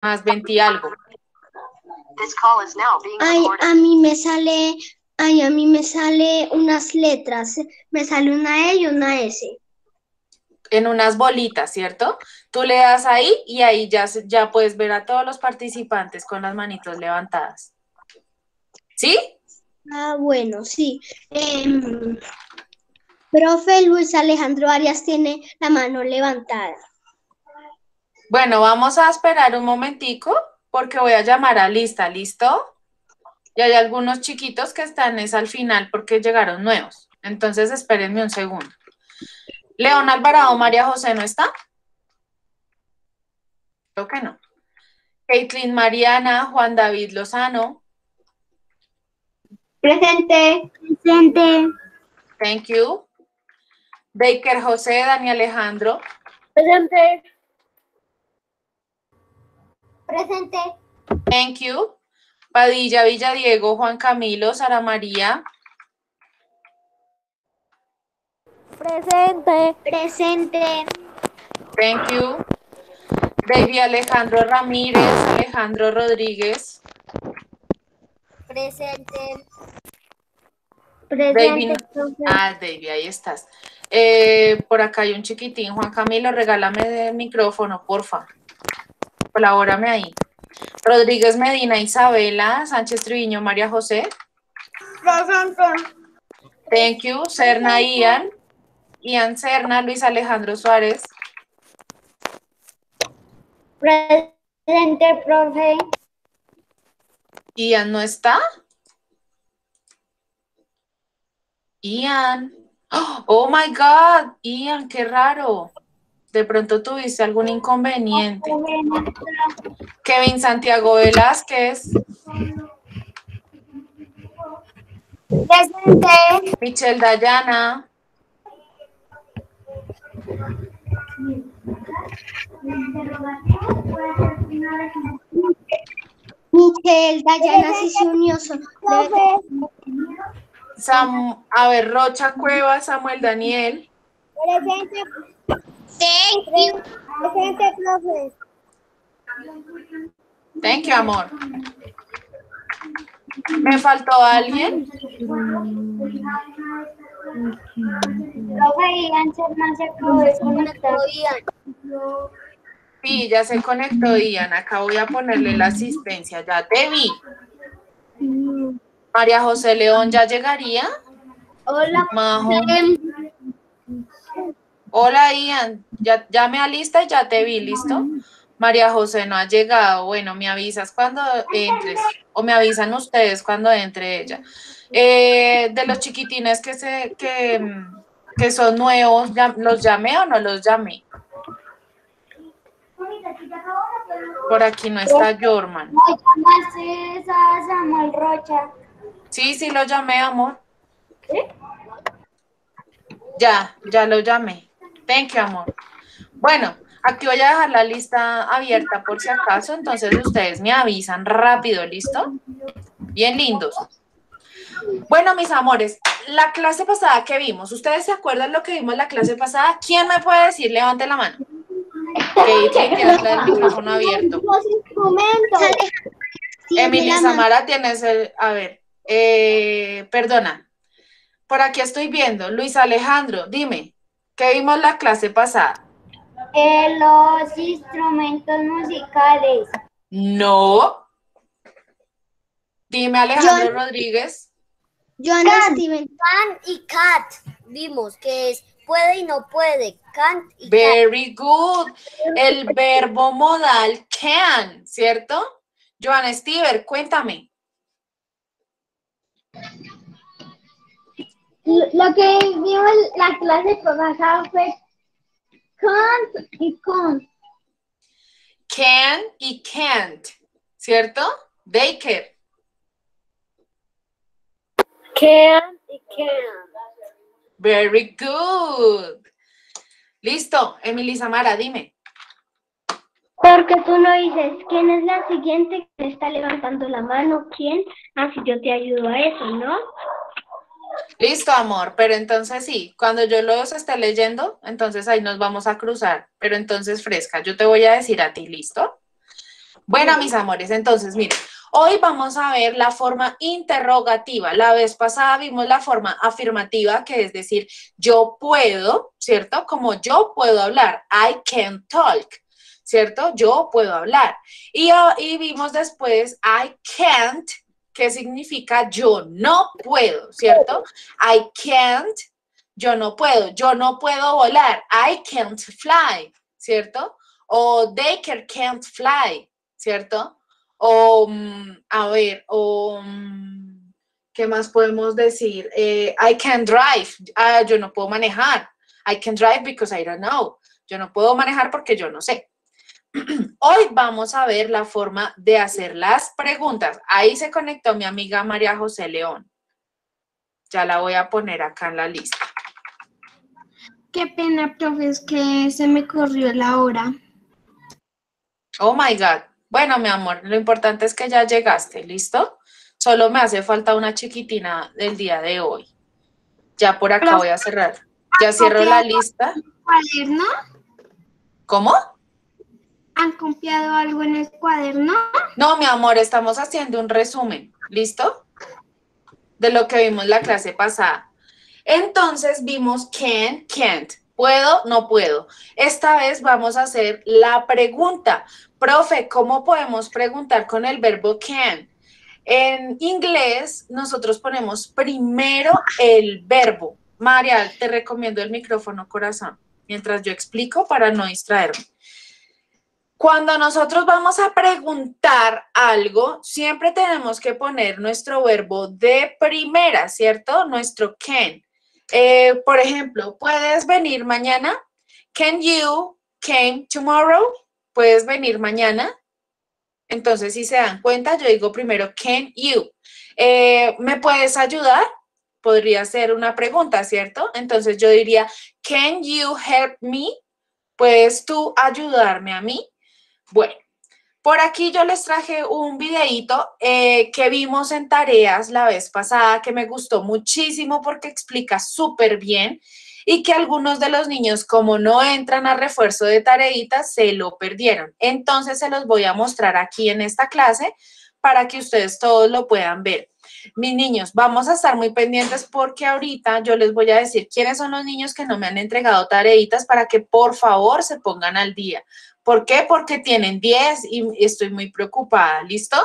más 20 algo. Ay, a mí me sale, ay, a mí me sale unas letras. Me sale una E y una S. En unas bolitas, ¿cierto? Tú le das ahí y ahí ya, ya puedes ver a todos los participantes con las manitos levantadas. ¿Sí? Ah, bueno, sí. Em, profe Luis Alejandro Arias tiene la mano levantada. Bueno, vamos a esperar un momentico porque voy a llamar a lista, ¿listo? Y hay algunos chiquitos que están es al final porque llegaron nuevos. Entonces espérenme un segundo. León Alvarado, María José, ¿no está? Creo que no. Caitlin Mariana, Juan David Lozano, Presente. Presente. thank you. Baker José, Dani Alejandro, Presente. Presente. thank you. Padilla Villadiego, Juan Camilo, Sara María, Presente. Presente. Thank you. David Alejandro Ramírez, Alejandro Rodríguez, Presente. David. Ah, David, ahí estás. Eh, por acá hay un chiquitín, Juan Camilo, regálame el micrófono, porfa. Colabórame ahí. Rodríguez Medina, Isabela, Sánchez Triviño, María José. Presente. Thank you. Serna Ian. Ian Serna, Luis Alejandro Suárez. Presente, profe. Ian no está. Ian. Oh my God, Ian, qué raro. De pronto tuviste algún inconveniente. Kevin Santiago Velázquez, Presente. Michelle Dayana, Michelle, Dayana sí se unió. Sam, a ver, Rocha Cueva, Samuel Daniel, Presente. Thank you. Presente, profe. thank you, amor. ¿Me faltó alguien? Sí, ya se conectó Ian. Acá voy a ponerle la asistencia. Ya te vi. María José León, ¿ya llegaría? Hola. Majo. Hola Ian, ya, ya me alista y ya te vi, ¿listo? María José no ha llegado. Bueno, me avisas cuando entres o me avisan ustedes cuando entre ella. Eh, de los chiquitines que se que, que son nuevos, ¿ya- ¿los llamé o no los llamé? Por aquí no está Jorman. No llamaste a Samuel Rocha. Sí, sí lo llamé, amor. Ya, ya lo llamé. Thank you, amor. Bueno, aquí voy a dejar la lista abierta por si acaso, entonces ustedes me avisan rápido, ¿listo? Bien lindos. Bueno, mis amores, la clase pasada que vimos, ¿ustedes se acuerdan lo que vimos la clase pasada? ¿Quién me puede decir? Levante la mano. Que tienes el micrófono abierto. Emily Samara tienes el, a ver, eh, perdona, por aquí estoy viendo, Luis Alejandro, dime, ¿qué vimos la clase pasada? Eh, los instrumentos musicales. No. Dime Alejandro Rodríguez. Joana Steven. Can y cat. Vimos que es puede y no puede. Can y cat. Very good. El verbo modal can, ¿cierto? Joan Stever, cuéntame. Lo que vimos la clase pasada fue con y con. Can y can't, ¿cierto? Baker. Can y can. Very good. Listo, Emily Samara, dime. Porque tú no dices, ¿quién es la siguiente que está levantando la mano? ¿Quién? Así yo te ayudo a eso, ¿no? Listo, amor, pero entonces sí, cuando yo los esté leyendo, entonces ahí nos vamos a cruzar, pero entonces fresca, yo te voy a decir a ti, ¿listo? Bueno, mis amores, entonces, miren, hoy vamos a ver la forma interrogativa. La vez pasada vimos la forma afirmativa, que es decir, yo puedo, ¿cierto? Como yo puedo hablar, I can talk, ¿cierto? Yo puedo hablar. Y, y vimos después, I can't, que significa yo no puedo, ¿cierto? I can't, yo no puedo, yo no puedo volar, I can't fly, ¿cierto? O they can't fly, ¿cierto? O, mm, a ver, o, mm, ¿qué más podemos decir? Eh, I can drive, ah, yo no puedo manejar. I can drive because I don't know. Yo no puedo manejar porque yo no sé. Hoy vamos a ver la forma de hacer las preguntas. Ahí se conectó mi amiga María José León. Ya la voy a poner acá en la lista. Qué pena, profe, es que se me corrió la hora. Oh my God. Bueno, mi amor, lo importante es que ya llegaste, ¿listo? Solo me hace falta una chiquitina del día de hoy. Ya por acá voy a cerrar. Ya cierro la lista. ¿Cuaderno? ¿Cómo? ¿Han copiado algo en el cuaderno? No, mi amor, estamos haciendo un resumen, ¿listo? De lo que vimos la clase pasada. Entonces vimos can, can't. ¿Puedo? No puedo. Esta vez vamos a hacer la pregunta. Profe, ¿cómo podemos preguntar con el verbo can? En inglés, nosotros ponemos primero el verbo. María, te recomiendo el micrófono, corazón, mientras yo explico para no distraerme. Cuando nosotros vamos a preguntar algo, siempre tenemos que poner nuestro verbo de primera, ¿cierto? Nuestro can. Eh, por ejemplo, ¿puedes venir mañana? Can you came tomorrow? ¿Puedes venir mañana? Entonces, si se dan cuenta, yo digo primero, can you? Eh, ¿Me puedes ayudar? Podría ser una pregunta, ¿cierto? Entonces yo diría, can you help me? ¿Puedes tú ayudarme a mí? Bueno, por aquí yo les traje un videíto eh, que vimos en tareas la vez pasada que me gustó muchísimo porque explica súper bien y que algunos de los niños como no entran a refuerzo de tareitas se lo perdieron. Entonces se los voy a mostrar aquí en esta clase para que ustedes todos lo puedan ver. Mis niños, vamos a estar muy pendientes porque ahorita yo les voy a decir quiénes son los niños que no me han entregado tareitas para que por favor se pongan al día. ¿Por qué? Porque tienen 10 y estoy muy preocupada. ¿Listo?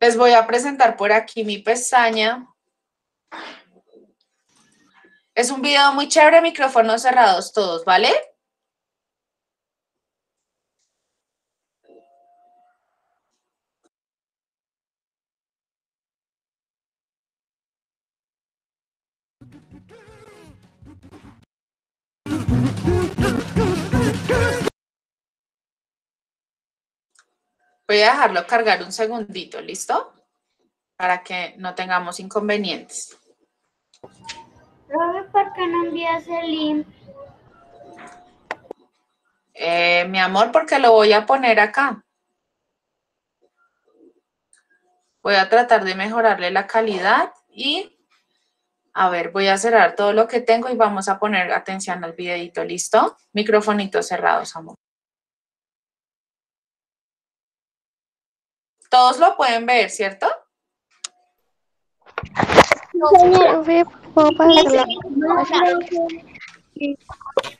Les voy a presentar por aquí mi pestaña. Es un video muy chévere, micrófonos cerrados todos, ¿vale? Voy a dejarlo cargar un segundito, ¿listo? Para que no tengamos inconvenientes. ¿por qué no envías el link? Eh, mi amor, porque lo voy a poner acá. Voy a tratar de mejorarle la calidad y, a ver, voy a cerrar todo lo que tengo y vamos a poner atención al videito, ¿listo? Microfonitos cerrados, amor. Todos lo pueden ver, ¿cierto?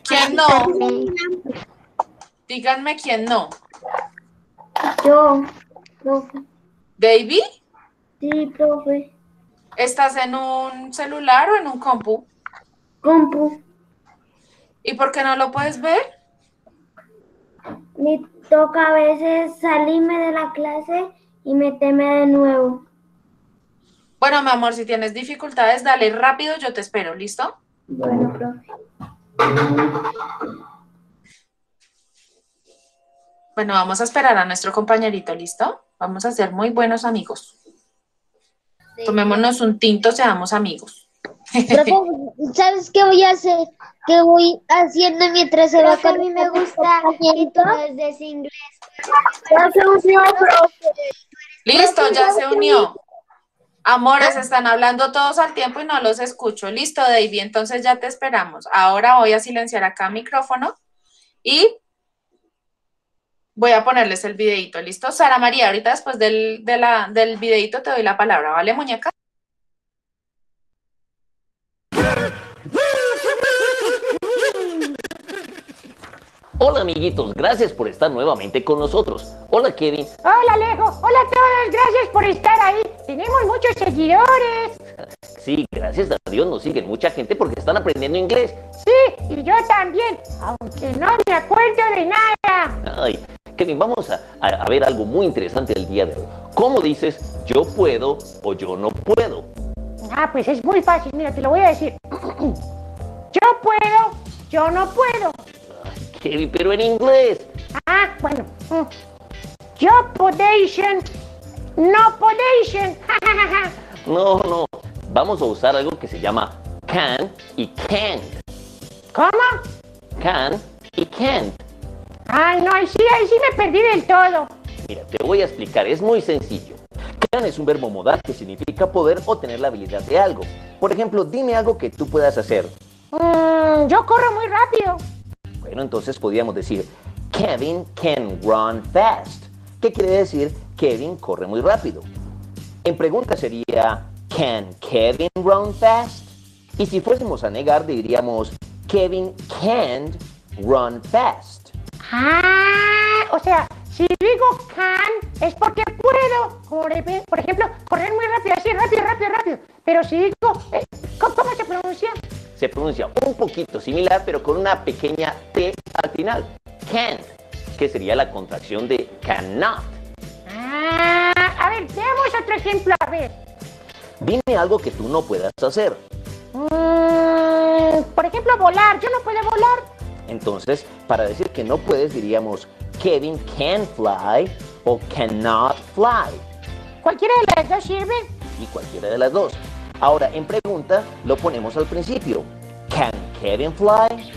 ¿Quién no? Díganme quién no. Yo, profe. ¿Davy? Sí, profe. ¿Estás en un celular o en un compu? Compu. ¿Y por qué no lo puedes ver? Me toca a veces salirme de la clase y meteme de nuevo. Bueno, mi amor, si tienes dificultades, dale rápido, yo te espero, ¿listo? Bueno, profe. Bueno, vamos a esperar a nuestro compañerito, ¿listo? Vamos a ser muy buenos amigos. Tomémonos un tinto, seamos amigos. ¿sabes qué voy a hacer? ¿Qué voy haciendo mientras se va a mí me gusta entonces inglés. Listo, ya se unió. Amores, están hablando todos al tiempo y no los escucho. Listo, David, entonces ya te esperamos. Ahora voy a silenciar acá el micrófono y voy a ponerles el videito, ¿listo? Sara María, ahorita después del, de la, del videito te doy la palabra, ¿vale, muñeca? Hola amiguitos, gracias por estar nuevamente con nosotros. Hola Kevin. Hola Alejo, hola a todos, gracias por estar ahí. Tenemos muchos seguidores. Sí, gracias a Dios nos siguen mucha gente porque están aprendiendo inglés. Sí, y yo también, aunque no me acuerdo de nada. Ay, Kevin, vamos a, a ver algo muy interesante el día de hoy. ¿Cómo dices yo puedo o yo no puedo? Ah, pues es muy fácil, mira, te lo voy a decir. yo puedo, yo no puedo. Kevin, pero en inglés. Ah, bueno. mm. Yo podation, no podation. No, no. Vamos a usar algo que se llama can y can't. ¿Cómo? Can y can't. Ay, no, ahí sí, ahí sí me perdí del todo. Mira, te voy a explicar, es muy sencillo. Can es un verbo modal que significa poder o tener la habilidad de algo. Por ejemplo, dime algo que tú puedas hacer. Mm, yo corro muy rápido. Bueno, entonces podríamos decir, Kevin can run fast. ¿Qué quiere decir? Kevin corre muy rápido. En pregunta sería, can Kevin run fast? Y si fuésemos a negar, diríamos, Kevin can't run fast. Ah, o sea, si digo can es porque puedo, por, ej- por ejemplo, correr muy rápido, así, rápido, rápido, rápido. Pero si digo, eh, ¿cómo, se pronuncia? Se pronuncia un poquito similar, pero con una pequeña T al final. Can't, que sería la contracción de cannot. Ah, a ver, veamos otro ejemplo, a ver. Dime algo que tú no puedas hacer. Mm, por ejemplo, volar, yo no puedo volar. Entonces, para decir que no puedes, diríamos Kevin can fly o cannot fly. Cualquiera de las dos sirve. Y cualquiera de las dos. Ahora, en pregunta, lo ponemos al principio. Can Kevin fly?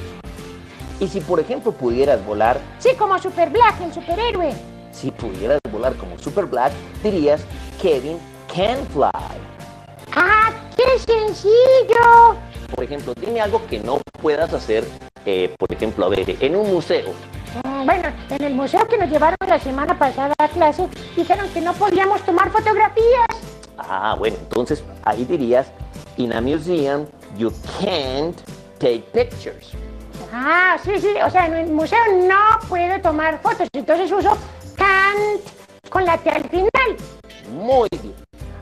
Y si, por ejemplo, pudieras volar, Sí, como Super Black, el superhéroe. si pudieras volar como Super Black, dirías Kevin can fly. ¡Ah, qué sencillo! Por ejemplo, dime algo que no puedas hacer, eh, por ejemplo, a ver, en un museo. Mm, Bueno, en el museo que nos llevaron la semana pasada a clase, dijeron que no podíamos tomar fotografías. Ah, bueno, entonces ahí dirías, in a museum, you can't take pictures. Ah, sí, sí, o sea, en el museo no puedo tomar fotos, entonces uso can't con la T al final. Muy bien.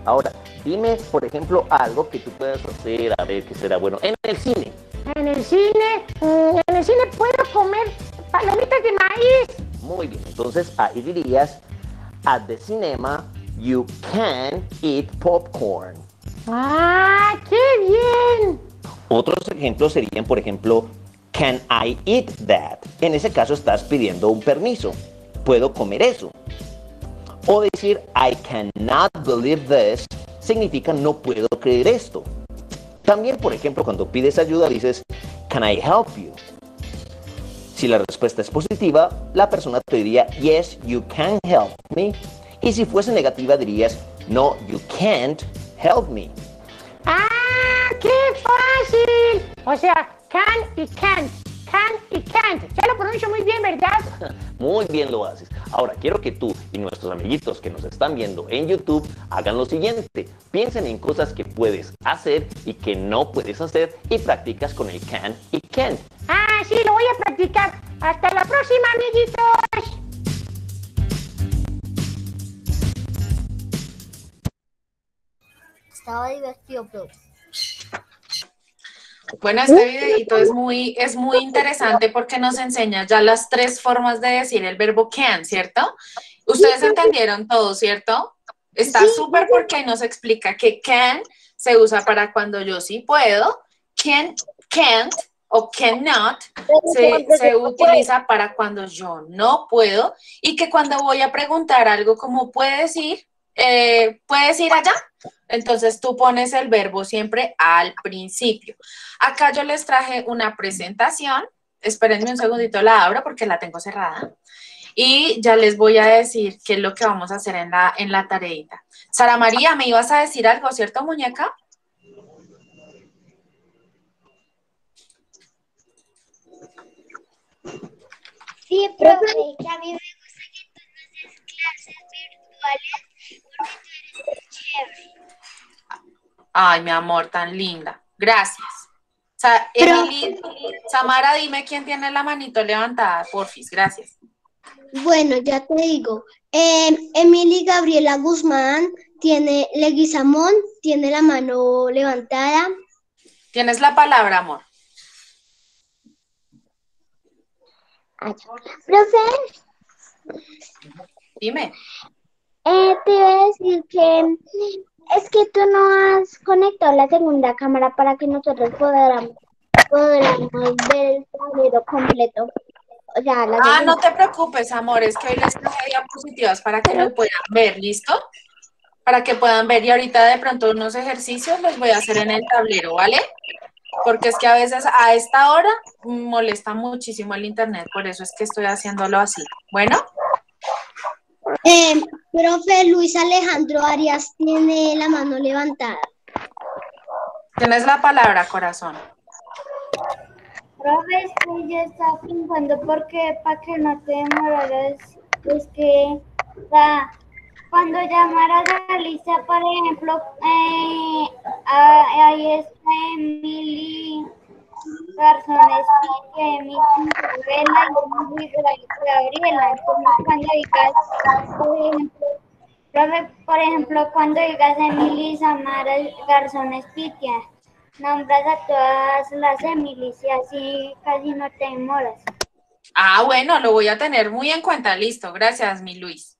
Ahora, dime, por ejemplo, algo que tú puedas hacer, a ver qué será bueno. En el cine. En el cine, mm, en el cine puedo comer palomitas de maíz. Muy bien. Entonces ahí dirías, at the cinema, you can eat popcorn. ¡Ah, qué bien! Otros ejemplos serían, por ejemplo, can I eat that? En ese caso estás pidiendo un permiso. ¿Puedo comer eso? O decir I cannot believe this significa no puedo creer esto. También, por ejemplo, cuando pides ayuda dices can I help you? Si la respuesta es positiva, la persona te diría yes, you can help me. Y si fuese negativa dirías no, you can't help me. ¡Ah, qué fácil! O sea, can y can't, can y can't. Ya lo pronuncio muy bien, ¿verdad? Muy bien lo haces. Ahora quiero que tú y nuestros amiguitos que nos están viendo en YouTube hagan lo siguiente. Piensen en cosas que puedes hacer y que no puedes hacer y practicas con el can y can't. Ah, sí, lo voy a practicar. Hasta la próxima, amiguitos. Estaba divertido, pero Bueno, este videito es muy, es muy interesante porque nos enseña ya las tres formas de decir el verbo can, ¿cierto? Ustedes entendieron todo, ¿cierto? Está súper porque nos explica que can se usa para cuando yo sí puedo, can, can't o cannot se, se utiliza para cuando yo no puedo y que cuando voy a preguntar algo como puedes ir, eh, puedes ir allá. Entonces tú pones el verbo siempre al principio. Acá yo les traje una presentación. Espérenme un segundito, la abro porque la tengo cerrada. Y ya les voy a decir qué es lo que vamos a hacer en la, en la tareita. Sara María, me ibas a decir algo, ¿cierto, muñeca? Sí, profe, que a mí me gusta Ay, mi amor, tan linda. Gracias. Sa- Pero- Emily, Samara, dime quién tiene la manito levantada, porfis. Gracias. Bueno, ya te digo. Eh, Emily Gabriela Guzmán tiene Leguizamón, tiene la mano levantada. Tienes la palabra, amor. Profe, Dime. Eh, te iba a decir que es que tú no has conectado la segunda cámara para que nosotros podamos, podamos ver el tablero completo. O sea, la Ah, no te preocupes, amor, es que hoy les traje diapositivas para que lo puedan ver, ¿listo? Para que puedan ver y ahorita de pronto unos ejercicios los voy a hacer en el tablero, ¿vale? Porque es que a veces a esta hora molesta muchísimo el internet, por eso es que estoy haciéndolo así. Bueno, Eh, profe Luis Alejandro Arias tiene la mano levantada. tienes la palabra, corazón. Profe, es que yo estaba porque para que no te demoraras, es que la- cuando llamaras a la lista, por ejemplo, eh, ah, ahí está Emily Garzón, que Emily Isabela y Gabriela. Entonces, cuando digas, por ejemplo, profe, por ejemplo, cuando digas Emily Samara Garzón Espitia, nombras a todas las Emilys y así casi no te demoras. Ah, bueno, lo voy a tener muy en cuenta, listo. Gracias, mi Luis.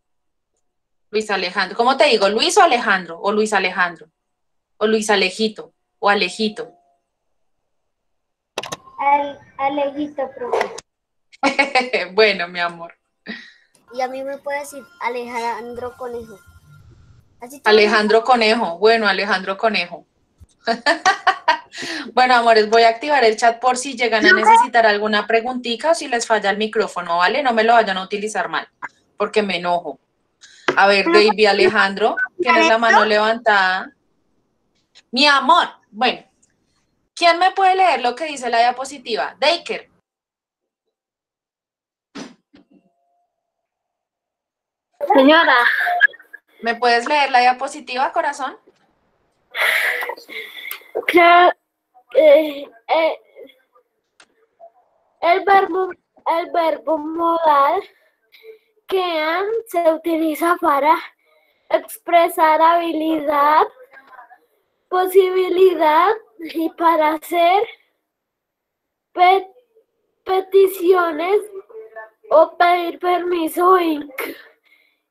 Luis Alejandro. ¿Cómo te digo? ¿Luis o Alejandro? ¿O Luis Alejandro? ¿O Luis Alejito? ¿O Alejito? Al, Alejito, profe. bueno, mi amor. Y a mí me puede decir Alejandro Conejo. Así Alejandro Conejo. Bueno, Alejandro Conejo. bueno, amores, voy a activar el chat por si llegan a necesitar alguna preguntita o si les falla el micrófono, ¿vale? No me lo vayan a utilizar mal, porque me enojo. A ver, David Alejandro, tienes la mano levantada. Mi amor, bueno, ¿quién me puede leer lo que dice la diapositiva? Daker. Señora, ¿Me puedes leer la diapositiva, corazón? creo que eh, el verbo el verbo modal que se utiliza para expresar habilidad, posibilidad y para hacer pe- peticiones o pedir permiso, inc-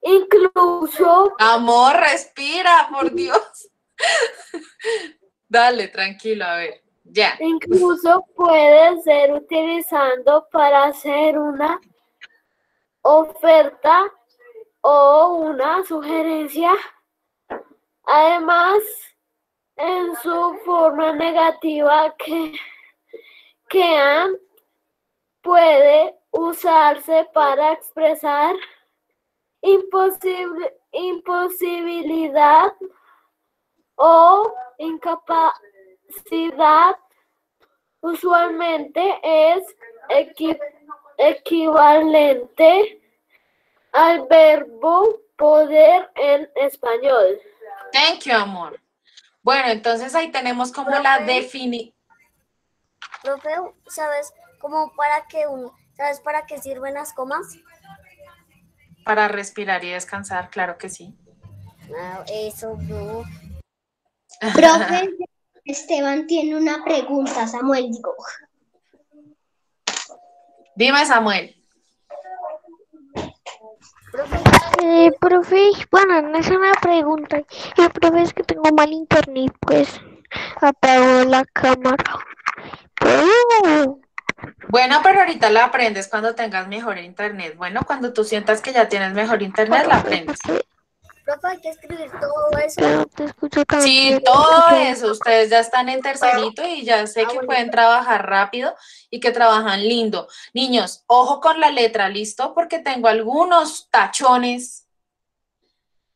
incluso Amor, respira, por Dios. Dale, tranquilo, a ver. Ya. Incluso puede ser utilizando para hacer una oferta o una sugerencia. Además, en su forma negativa que, que puede usarse para expresar imposible, imposibilidad o incapacidad usualmente es equi- equivalente al verbo poder en español. Thank you, amor. Bueno, entonces ahí tenemos como la definición. Profe, ¿sabes cómo para qué un, ¿sabes para qué sirven las comas? Para respirar y descansar, claro que sí. Ah, eso no. Profe, Esteban tiene una pregunta, Samuel, digo. Dime, Samuel. Profe, Eh, profe, bueno, no es una pregunta. El profe es que tengo mal internet, pues apago la cámara. Pero, Bueno, pero ahorita la aprendes cuando tengas mejor internet. Bueno, cuando tú sientas que ya tienes mejor internet, la aprendes. Profe, hay que escribir todo eso. pero te escucho Sí, todo eso. Ustedes ya están en tercerito y ya sé Ah, que pueden trabajar rápido y que trabajan lindo. Niños, ojo con la letra, ¿listo? Porque tengo algunos tachones.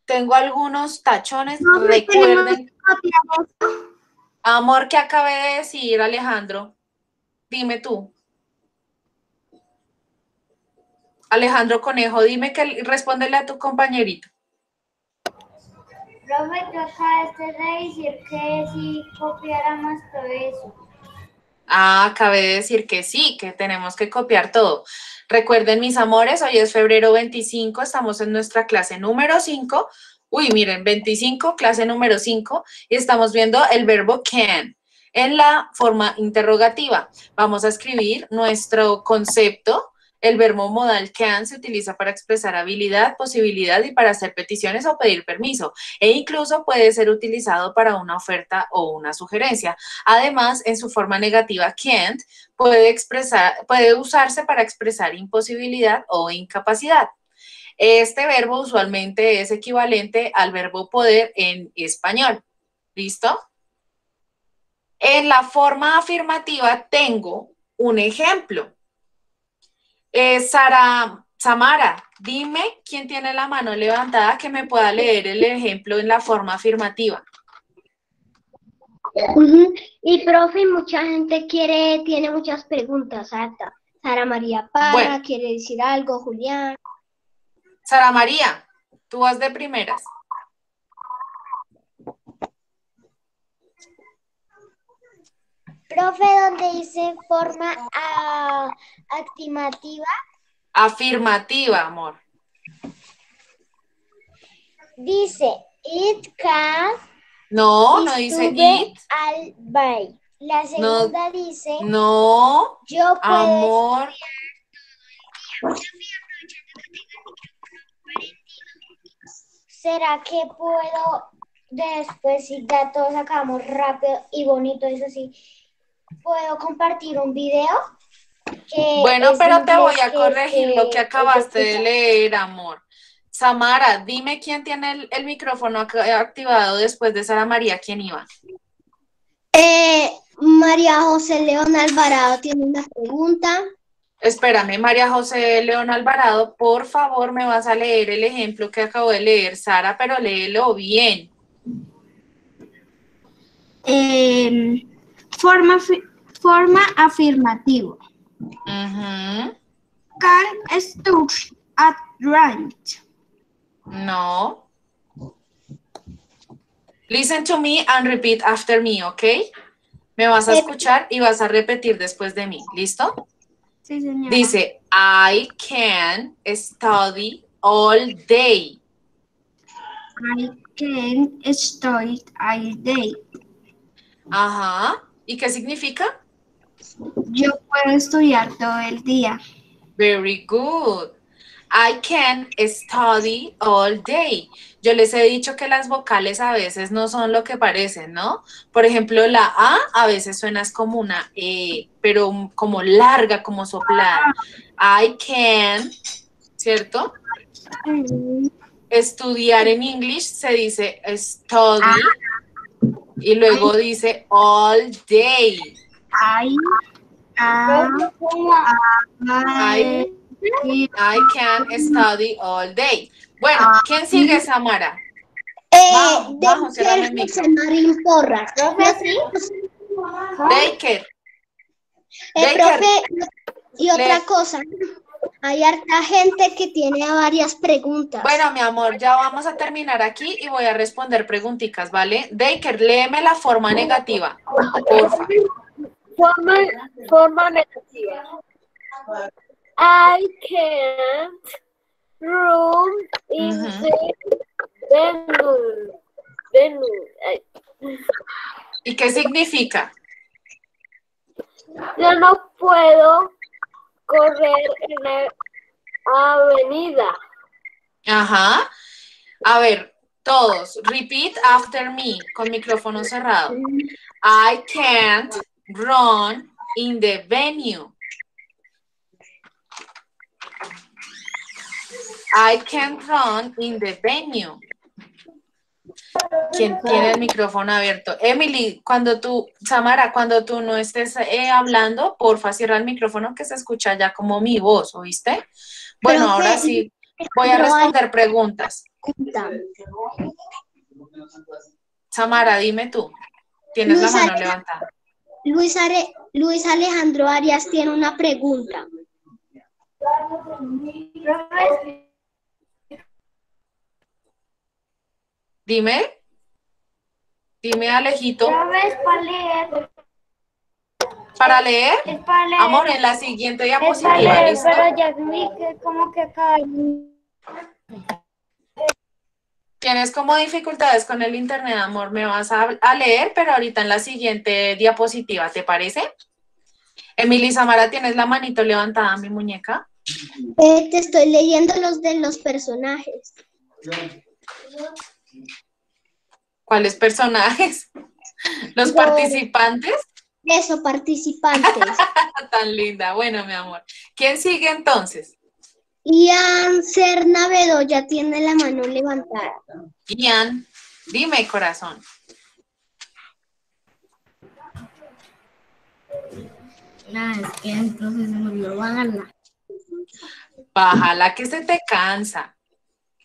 Tengo algunos tachones. Recuerden. Amor, ¿qué acabé de decir, Alejandro? Dime tú. Alejandro Conejo, dime que respóndele a tu compañerito. Profe, tú acabaste de decir que si copiáramos todo eso. Ah, acabé de decir que sí, que tenemos que copiar todo. Recuerden, mis amores, hoy es febrero 25, estamos en nuestra clase número 5. Uy, miren, 25, clase número 5, y estamos viendo el verbo can en la forma interrogativa. Vamos a escribir nuestro concepto. El verbo modal can se utiliza para expresar habilidad, posibilidad y para hacer peticiones o pedir permiso. E incluso puede ser utilizado para una oferta o una sugerencia. Además, en su forma negativa, can't puede, expresar, puede usarse para expresar imposibilidad o incapacidad. Este verbo usualmente es equivalente al verbo poder en español. ¿Listo? En la forma afirmativa tengo un ejemplo. Eh, Sara, Samara, dime quién tiene la mano levantada que me pueda leer el ejemplo en la forma afirmativa. Y profe, mucha gente quiere, tiene muchas preguntas, Sara, Sara María Para, Bueno. quiere decir algo, Julián. Sara María, tú vas de primeras. Profe, donde dice forma activativa, Afirmativa, amor. dice it can No, no dice it. al baile. La segunda dice No, yo puedo amor. ¿Será que puedo después, si ya todos acabamos rápido y bonito, eso sí, puedo compartir un video? que Bueno, pero te voy a que- corregir lo que que- acabaste de leer, amor. Samara, dime quién tiene el, el micrófono ac- activado después de Sara María, ¿quién iba? Eh, María José León Alvarado tiene una pregunta. Espérame, María José León Alvarado, por favor me vas a leer el ejemplo que acabo de leer, Sara, pero léelo bien. Eh, forma, forma afirmativa. Ujú. Can stood at right. No. Listen to me and repeat after me, ¿ok? Me vas a escuchar y vas a repetir después de mí, ¿listo? Sí, señora. Dice, I can study all day. I can study all day. Ajá. ¿Y qué significa? Yo puedo estudiar todo el día. Very good. I can study all day. Yo les he dicho que las vocales a veces no son lo que parecen, ¿no? Por ejemplo, la A a veces suena es como una E, pero como larga, como soplada. I can, ¿cierto? Estudiar en English se dice study y luego dice all day. I, I, I, I can study all day. Bueno, ¿quién sigue, Samara? Eh, Bajo, bajo, ciérrame el de micro. José Marín Porras. Baker. Eh, Baker. profe, y otra Le- cosa, hay harta gente que tiene varias preguntas. Bueno, mi amor, ya vamos a terminar aquí y voy a responder preguntitas, ¿vale? Baker, léeme la forma negativa, porfa. Forma, forma negativa. I can't room in Ujú. the venue. ¿Y qué significa? Yo no puedo correr en la avenida. Ajá. A ver, todos, repeat after me, con micrófono cerrado. I can't run in the venue. I can't run in the venue. ¿Quién tiene el micrófono abierto? Emily, cuando tú, Samara, cuando tú no estés eh, hablando, porfa, cierra el micrófono que se escucha ya como mi voz, ¿oíste? Bueno, ahora sí, voy a responder preguntas. pregunta. Samara, dime tú. Tienes la mano levantada. Luis, Are- Luis Alejandro Arias tiene una pregunta. Dime. Dime, Alejito, para leer. ¿para leer? Es para leer. Amor, en la siguiente es para diapositiva, leer, ¿listo? pero ya vi que como que acá. Tienes como dificultades con el internet, amor, me vas a, a leer, pero ahorita en la siguiente diapositiva, ¿te parece? Emily Samara, ¿tienes la manito levantada, mi muñeca? Eh, te estoy leyendo los de los personajes. ¿Cuáles personajes? ¿Los No. participantes? Eso, participantes. Tan linda. Bueno, mi amor. ¿Quién sigue entonces? Ian Serna Bedoya tiene la mano levantada. Ian, dime, corazón. Nada, es que entonces se me olvidó bajarla. Bájala que se te cansa.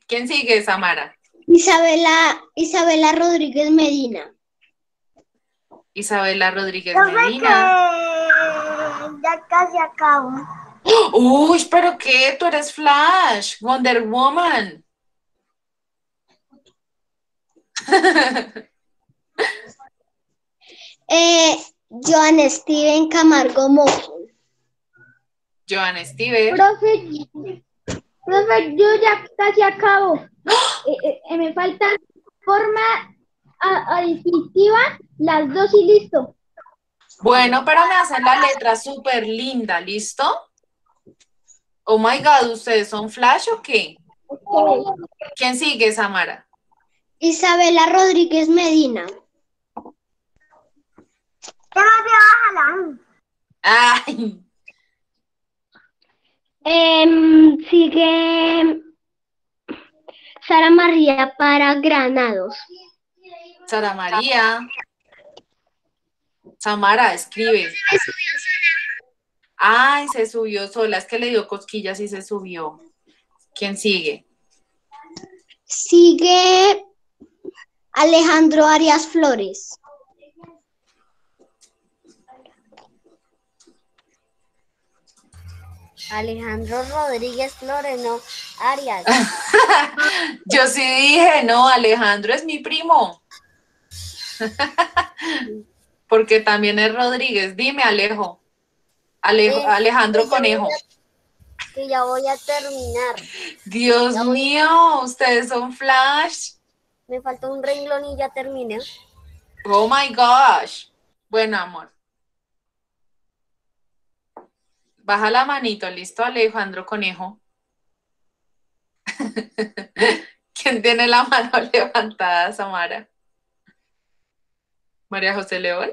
¿Quién sigue, Samara? Isabela, Isabela Rodríguez Medina. Isabela Rodríguez Medina. Ya casi acabo. Uy, pero qué, tú eres Flash, Wonder Woman. Eh, Joan Steven Camargo Mozo. Joan Steven. Profe, profe, yo ya casi acabo. Eh, eh, eh, me falta forma aditiva, las dos y listo. Bueno, pero me hacen la letra súper linda, ¿listo? Oh my God, ¿ustedes son Flash o qué? ¿Quién sigue, Samara? Isabela Rodríguez Medina. Ay, Em, sigue Sara María para Granados. Sara María. Samara, escribe. Ay, se subió sola, es que le dio cosquillas y se subió. ¿Quién sigue? Sigue Alejandro Arias Flores. Alejandro Rodríguez Flores, no, Arias. Yo sí dije, no, Alejandro es mi primo. Porque también es Rodríguez. Dime, Alejo. Eh, Alejandro Conejo. Que ya voy a terminar. Dios Ya mío, ustedes son Flash. Me falta un renglón y ya terminé. Oh my gosh. Bueno, amor. Baja la manito, listo, Alejandro Conejo. ¿Quién tiene la mano levantada, Samara? María José León.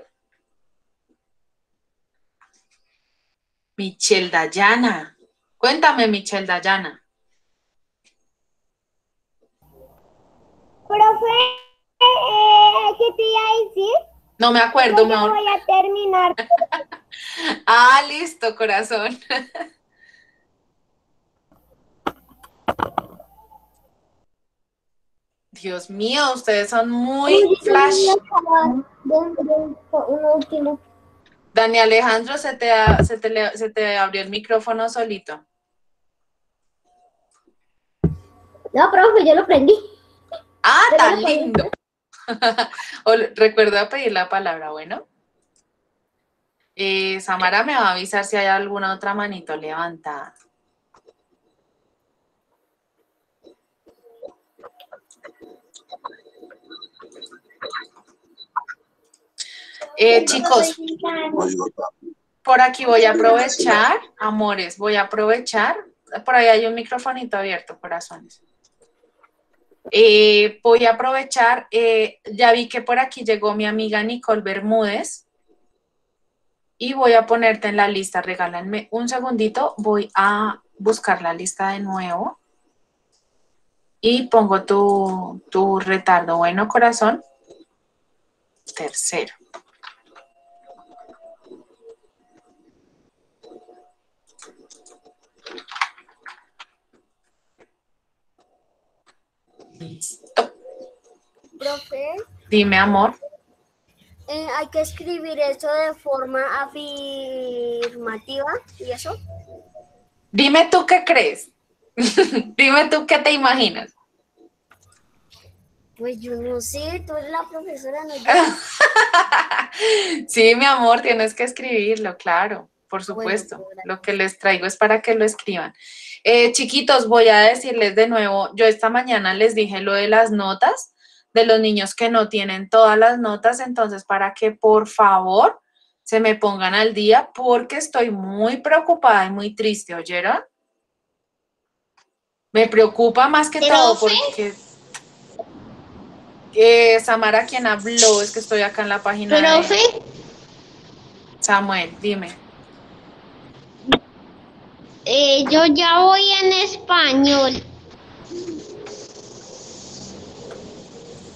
Michelle Dayana. Cuéntame, Michelle Dayana. Profe, eh, ¿qué te iba a decir? No me acuerdo, amor. voy a terminar. Ah, listo, corazón. Dios mío, ustedes son muy flash. Uno último. Dani Alejandro, se te, se, te se te abrió el micrófono solito. No, profe, yo lo prendí. Ah, tan lindo. Recuerda pedir la palabra, bueno. Eh, Samara me va a avisar si hay alguna otra manito levantada. Eh, chicos, por aquí voy a aprovechar, amores, voy a aprovechar. Por ahí hay un microfonito abierto, corazones. Eh, voy a aprovechar, eh, ya vi que por aquí llegó mi amiga Nicole Bermúdez y voy a ponerte en la lista. Regálenme un segundito, voy a buscar la lista de nuevo y pongo tu, tu retardo. Bueno, corazón. Tercero. Listo. Profe, Dime, amor. eh, hay que escribir eso de forma afirmativa y eso. Dime tú qué crees. Dime tú qué te imaginas. Pues yo no sé, tú eres la profesora, no. Sí, mi amor, tienes que escribirlo, claro, por supuesto. Lo que les traigo es para que lo escriban. Eh, chiquitos, voy a decirles de nuevo, yo esta mañana les dije lo de las notas, de los niños que no tienen todas las notas, entonces para que por favor se me pongan al día porque estoy muy preocupada y muy triste, ¿oyeron? Me preocupa más que todo porque... Eh, Samara, quien habló, es que estoy acá en la página de Profe, Samuel, dime. Eh, yo ya voy en español.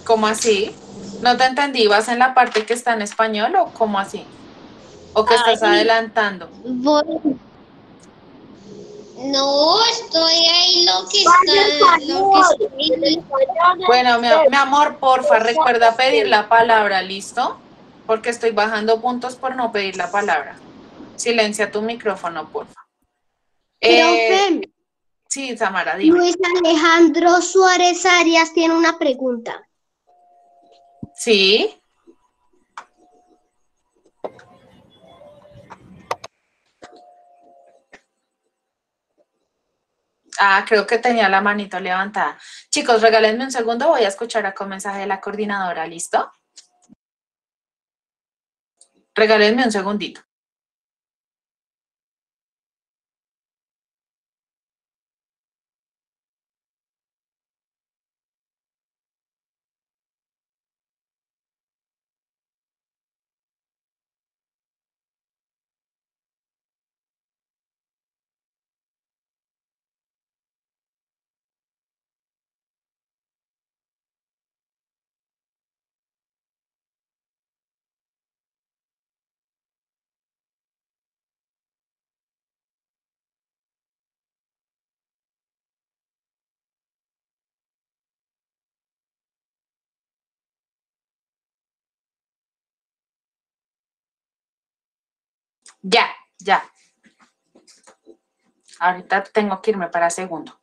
¿Cómo así? No te entendí, ¿vas en la parte que está en español o cómo así? ¿O que estás Ay. adelantando? Voy. No, estoy ahí lo que está, lo que está. Bueno, mi, mi amor, porfa, recuerda pedir la palabra, ¿listo? Porque estoy bajando puntos por no pedir la palabra. Silencia tu micrófono, porfa. Eh, sí, Samara, dime. Luis Alejandro Suárez Arias tiene una pregunta. Sí. Ah, creo que tenía la manito levantada. Chicos, regálenme un segundo, voy a escuchar acá un mensaje de la coordinadora, ¿listo? Regálenme un segundito. Ya, ya. Ahorita tengo que irme para segundo.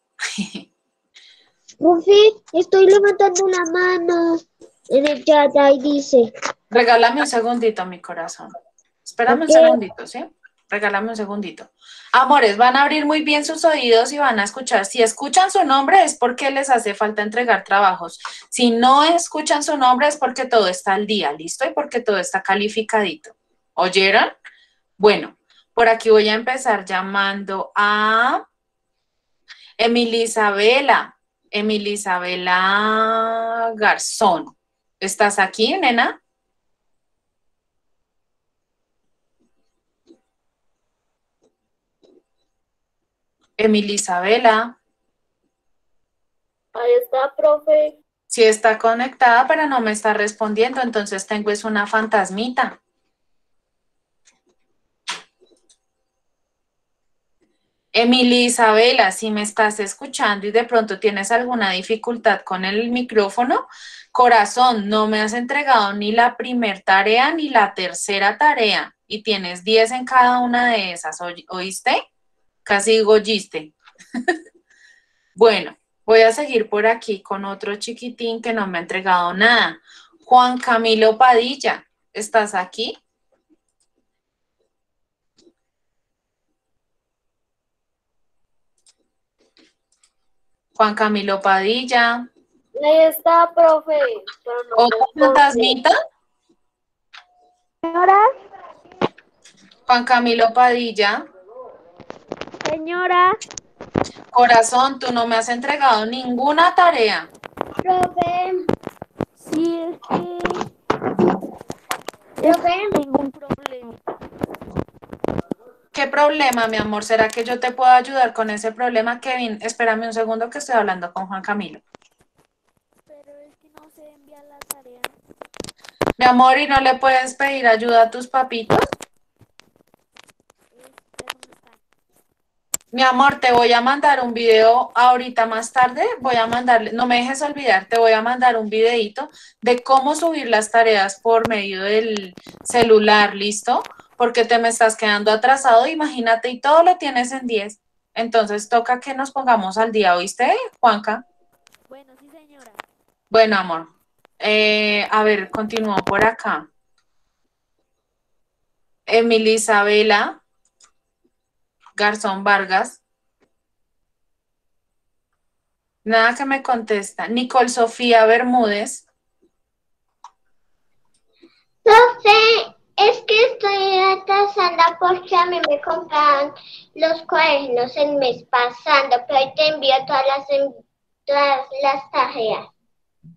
Profe, estoy levantando la mano en el chat ahí dice. Regálame un segundito, mi corazón. Espérame un segundito, ¿sí? Regálame un segundito. Amores, van a abrir muy bien sus oídos y van a escuchar. Si escuchan su nombre es porque les hace falta entregar trabajos. Si no escuchan su nombre es porque todo está al día, ¿listo? Y porque todo está calificadito. ¿Oyeron? Bueno, por aquí voy a empezar llamando a Emily Isabela. Emily Isabela Garzón. ¿Estás aquí, nena? Emily Isabela. Ahí está, profe. Sí está conectada, pero no me está respondiendo, entonces tengo es una fantasmita. Emily Isabela, si me estás escuchando y de pronto tienes alguna dificultad con el micrófono, corazón, no me has entregado ni la primer tarea ni la tercera tarea y tienes 10 en cada una de esas, ¿oy- ¿oíste? Casi golliste. bueno, voy a seguir por aquí con otro chiquitín que no me ha entregado nada. Juan Camilo Padilla, ¿estás aquí? Juan Camilo Padilla. Ahí está, profe. No ¿Otra fantasmita? Señora, Juan Camilo Padilla. señora, Corazón, tú no me has entregado ninguna tarea. Profe, Sí, es que profe, un problema. ¿Qué problema, mi amor? ¿Será que yo te puedo ayudar con ese problema, Kevin? Espérame un segundo que estoy hablando con Juan Camilo. Pero es que no se envía la tarea. Mi amor, ¿y no le puedes pedir ayuda a tus papitos? Mi amor, te voy a mandar un video ahorita más tarde. Voy a mandarle, no me dejes olvidar, te voy a mandar un videito de cómo subir las tareas por medio del celular, ¿listo? Porque te me estás quedando atrasado, imagínate, y todo lo tienes en 10. Entonces toca que nos pongamos al día, ¿oíste, Juanca? Bueno, sí, señora. Bueno, amor. Eh, a ver, continúo por acá. Emily Isabela Garzón Vargas. Nada que me contesta. Nicole Sofía Bermúdez. Profe, es que estoy atrasada porque a mí me compraron los cuadernos el mes pasando, pero hoy te envío todas las, todas las tareas.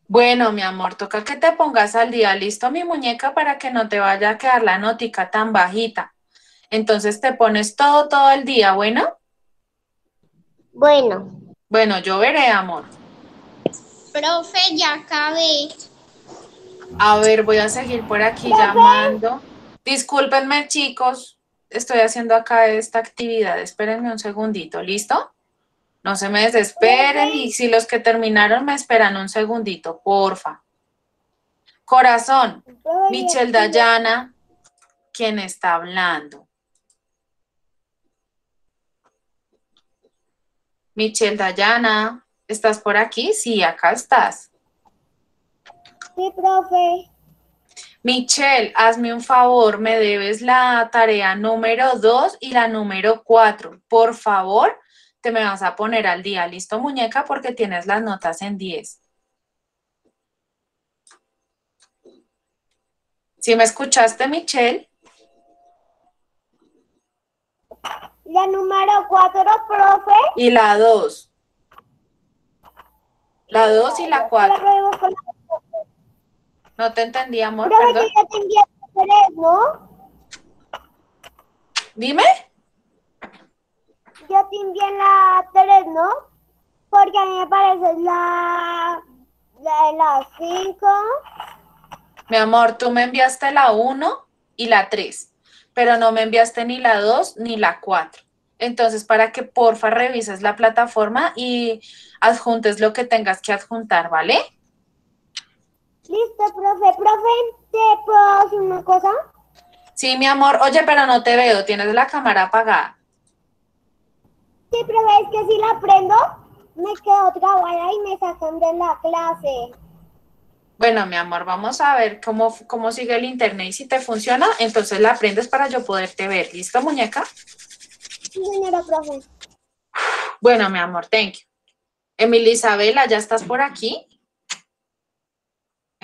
Bueno, mi amor, toca que te pongas al día, listo, mi muñeca, para que no te vaya a quedar la notica tan bajita. Entonces te pones todo, todo el día, ¿bueno? Bueno, Bueno, yo veré, amor. Profe, ya acabé. A ver, voy a seguir por aquí llamando. Discúlpenme, chicos. Estoy haciendo acá esta actividad. Espérenme un segundito, ¿listo? No se me desesperen y si los que terminaron me esperan un segundito, porfa. Corazón, Michelle Dayana, ¿quién está hablando? Michelle Dayana, ¿estás por aquí? Sí, acá estás. Sí, profe. Michelle, hazme un favor, me debes la tarea número 2 y la número 4. Por favor, te me vas a poner al día. ¿Listo, muñeca? Porque tienes las notas en 10. ¿Sí me escuchaste, Michelle? La número cuatro, profe. Y la 2. La 2 y la 4. No te entendí, amor, profe, perdón. yo ya te envié tres, ¿no? Dime. Yo te envié la 3, ¿no? Porque a mí me parece la la las 5. Mi amor, tú me enviaste la 1 y la 3, pero no me enviaste ni la 2 ni la 4. Entonces, para que porfa revises la plataforma y adjuntes lo que tengas que adjuntar, ¿vale? Listo, profe. Profe, ¿te puedo decir una cosa? Sí, mi amor. Oye, pero no te veo, tienes la cámara apagada. Sí, profe, es que si la prendo, me quedo trabada y me sacan de la clase. Bueno, mi amor, vamos a ver cómo, cómo sigue el internet y si te funciona, entonces la prendes para yo poderte ver. ¿Listo, muñeca? Sí, señora profe. Bueno, mi amor, thank you. Emily Isabela, ¿ya estás por aquí?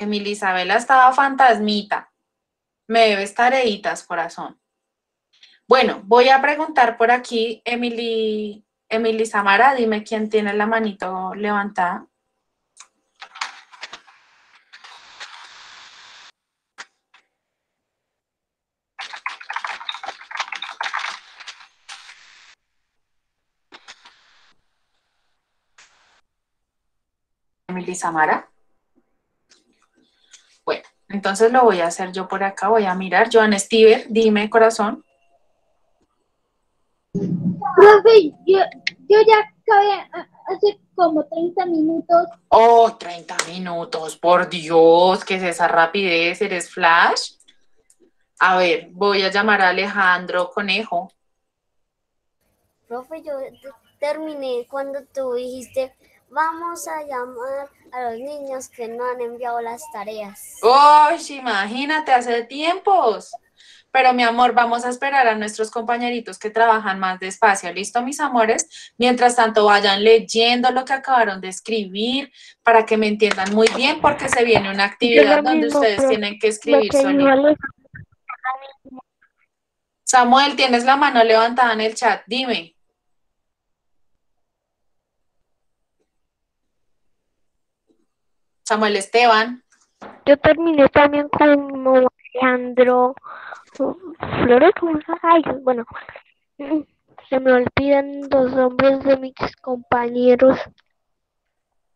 Emily Isabela estaba fantasmita. Me debes tareitas, corazón. Bueno, voy a preguntar por aquí, Emily, Emily Samara, dime quién tiene la manito levantada. Emily Samara. Entonces lo voy a hacer yo por acá, voy a mirar. Joan Stever, dime, corazón. Profe, yo, yo ya acabé a- hace como 30 minutos. Oh, 30 minutos, por Dios, ¿qué es esa rapidez? ¿Eres flash? A ver, voy a llamar a Alejandro Conejo. Profe, yo te- terminé cuando tú dijiste, vamos a llamar a los niños que no han enviado las tareas. ¡Uy, imagínate, hace tiempos! Pero mi amor, vamos a esperar a nuestros compañeritos que trabajan más despacio. ¿Listo, mis amores? Mientras tanto, vayan leyendo lo que acabaron de escribir para que me entiendan muy bien porque se viene una actividad donde mismo, ustedes tienen que escribir. Alex, Samuel, tienes la mano levantada en el chat. Dime. Samuel Esteban. Yo terminé también con Alejandro Flores, ¿cómo se llama? Ay, bueno, mm, se me olvidan los nombres de mis compañeros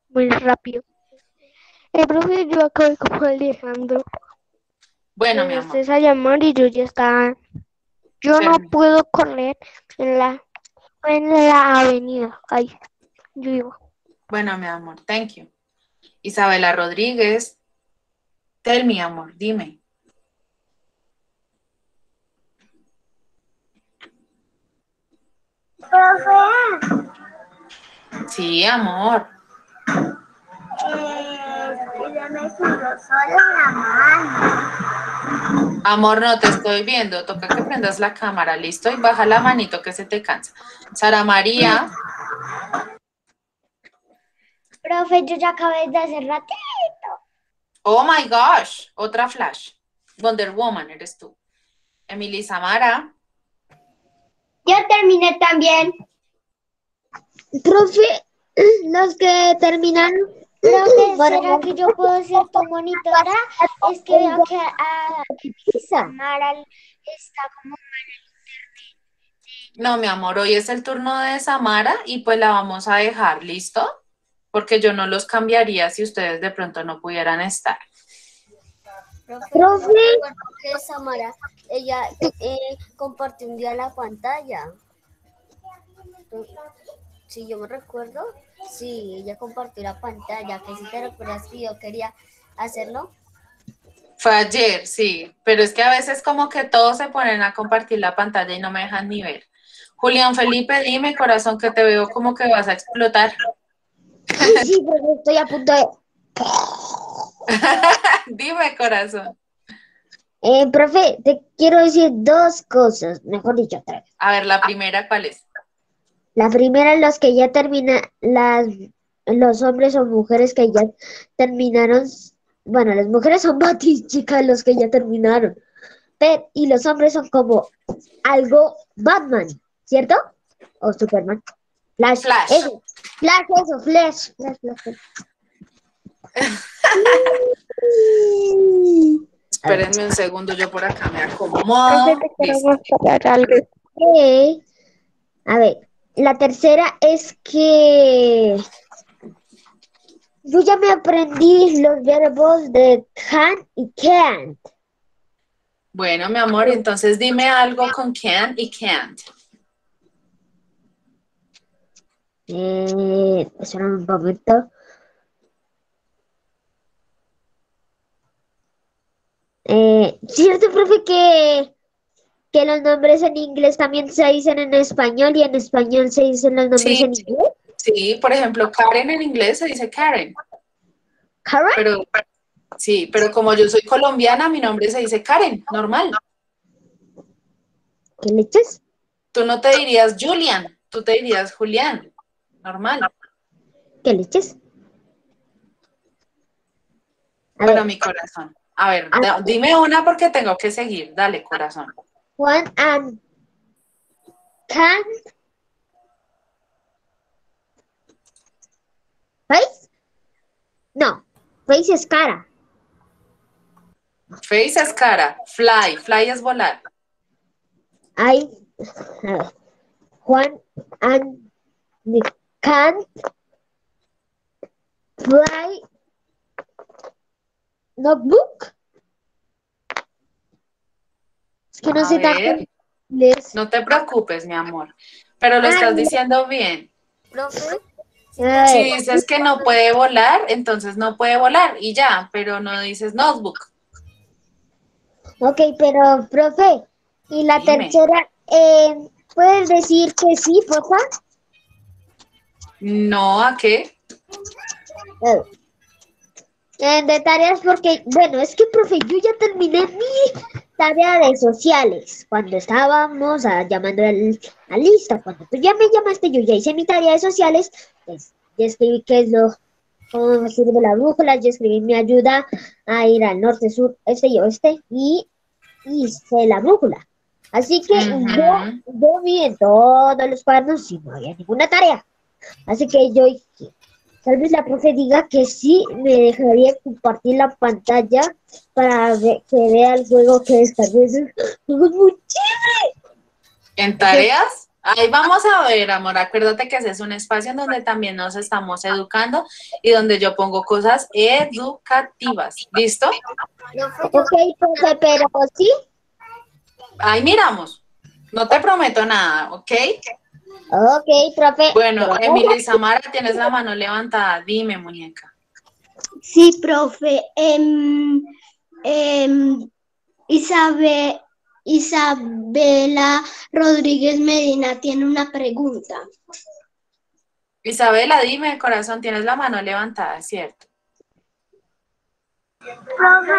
muy rápido. El profe, yo acabé con Alejandro. Bueno, mi amor. a llamar y yo ya estaba. Yo no puedo correr en la en la avenida. Ay, yo iba. Bueno, mi amor. Thank you. Isabela Rodríguez. Tell me, amor. Dime. Profe, Sí, amor. eh, se me sola la mano. Amor, no te estoy viendo. Toca que prendas la cámara, ¿listo? Y baja la manito que se te cansa. Sara María, Profe, yo ya acabé de hacer ratito. oh my gosh, otra flash. Wonder Woman eres tú. Emily Samara, Yo terminé también. Profe, los que terminaron. Profe, ¿será que yo puedo ser tu monitora? Es que veo que a Samara está como No, mi amor, hoy es el turno de Samara y pues la vamos a dejar, ¿listo? Porque yo no los cambiaría si ustedes de pronto no pudieran estar. Profe, que Samara, ella eh, compartió un día la pantalla. Si yo me recuerdo, sí, ella compartió la pantalla, que si te recuerdas que yo quería hacerlo. Fue ayer, sí, pero es que a veces como que todos se ponen a compartir la pantalla y no me dejan ni ver. Julián Felipe, dime, corazón, que te veo como que vas a explotar. Sí, profe, estoy a punto de. dime, corazón. Eh, profe, te quiero decir dos cosas, mejor dicho, tres. A ver, la primera, ¿cuál es? La primera, los que ya terminan, las, los hombres o mujeres que ya terminaron, bueno, las mujeres son batis, chicas, los que ya terminaron. Pero, y los hombres son como algo Batman, ¿cierto? O Superman. Flash. Flash. Eso. Flash, eso, Flash. Flash, Flash. Espérenme un segundo, yo por acá me acomodo. Algo. A ver, la tercera es que yo ya me aprendí los verbos de can y can't. Bueno, mi amor, entonces dime algo con can y can't. Eh, espera un momento. Eh, ¿cierto, profe, que, que los nombres en inglés también se dicen en español y en español se dicen los nombres Sí. en inglés? Sí, por ejemplo, Karen en inglés se dice Karen, Karen, pero sí, pero como yo soy colombiana, mi nombre se dice Karen, normal. ¿qué leches? Tú no te dirías Julian, tú te dirías Julián, normal. ¿Qué leches? A Bueno, ver, mi corazón. A ver, Ah. dime una porque tengo que seguir. Dale, corazón. Juan and can face? No, face es cara. Face es cara, fly, fly es volar. I Juan and can fly notebook. Es que no A sé inglés. No te preocupes, mi amor, pero lo Ay. estás diciendo bien. Profe, Si dices que no puede volar, entonces no puede volar y ya, pero no dices notebook. Ok, pero, profe, y la Dime. tercera, eh, ¿puedes decir que sí, porfa? No, ¿a qué? Eh, de tareas, porque, bueno, es que, profe, yo ya terminé mi tarea de sociales. Cuando estábamos ah, llamando al, a lista, cuando tú ya me llamaste, yo ya hice mi tarea de sociales, pues, ya escribí qué es lo, cómo sirve la brújula, ya escribí mi ayuda a ir al norte, sur, este y oeste, y hice la brújula. Así que yo, yo vi en todos los cuadernos y no había ninguna tarea. Así que yo tal vez la profe diga que sí me dejaría compartir la pantalla para ve- que vea el juego que descargué. Juego es muy chévere. ¿En tareas? Ahí vamos a ver, amor. Acuérdate que ese es un espacio en donde también nos estamos educando y donde yo pongo cosas educativas. ¿Listo? Ok, profe, pero sí. Ahí miramos. No te prometo nada, ¿ok? Ok, profe. Bueno, Emily Samara, tienes la mano levantada. Dime, muñeca. Sí, profe. Em, em, Isabe- Isabela Rodríguez Medina tiene una pregunta. Isabela, dime, corazón, tienes la mano levantada, ¿cierto? Profe,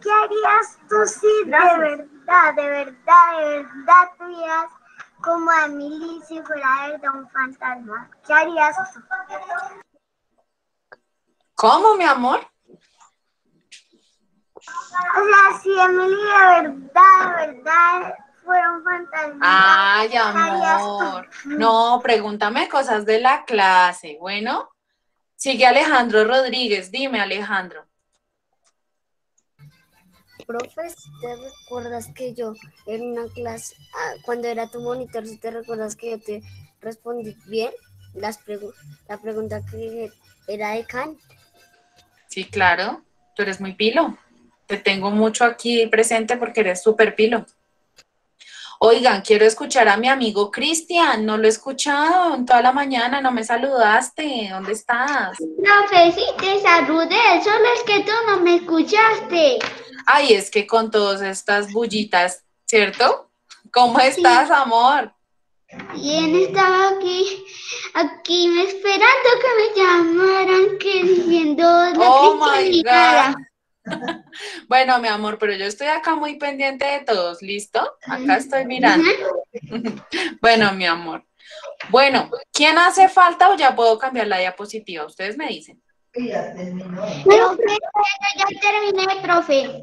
¿qué harías tú si de verdad, de verdad, de verdad tuvieras como a Emily si fuera de verdad un fantasma? ¿Qué harías tú? ¿Cómo, mi amor? O sea, si Emily de verdad, de verdad fuera un fantasma. Ay, amor. No, pregúntame cosas de la clase. Bueno, sigue Alejandro Rodríguez. Dime, Alejandro. Profe, ¿sí ¿te recuerdas que yo en una clase, ah, cuando era tu monitor, si te recuerdas que yo te respondí bien las pregu- la pregunta que era de Kant? Sí, claro. Tú eres muy pilo. Te tengo mucho aquí presente porque eres súper pilo. Oigan, quiero escuchar a mi amigo Cristian. No lo he escuchado en toda la mañana. No me saludaste. ¿Dónde estás? Profe, sí te saludé, solo es que tú no me escuchaste. Ay, es que con todas estas bullitas, ¿cierto? ¿Cómo estás, amor? Bien, estaba aquí, aquí esperando que me llamaran, que diciendo la Oh my. God. Bueno, mi amor, pero yo estoy acá muy pendiente de todos, ¿listo? Acá estoy mirando. Bueno, mi amor. Bueno, ¿quién hace falta o ya puedo cambiar la diapositiva? Ustedes me dicen. Profe, ya terminé, profe.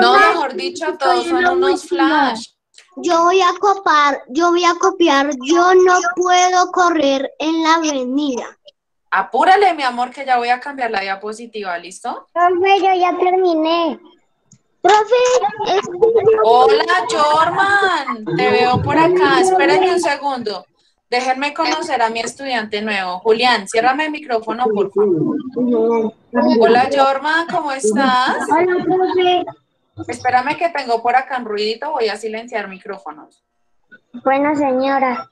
No, mejor dicho, todos son unos flash. Yo voy a copiar, yo voy a copiar, yo no puedo correr en la avenida. Apúrale, mi amor, que ya voy a cambiar la diapositiva, ¿listo? Profe, yo ya terminé. Profe, es Hola, Jorman. Te veo por acá. Espérenme un segundo. Déjenme conocer a mi estudiante nuevo. Julián, ciérrame el micrófono, por favor. Hola, Jorman, ¿cómo estás? Hola, profe. Espérame que tengo por acá un ruidito. Voy a silenciar micrófonos. Bueno, señora.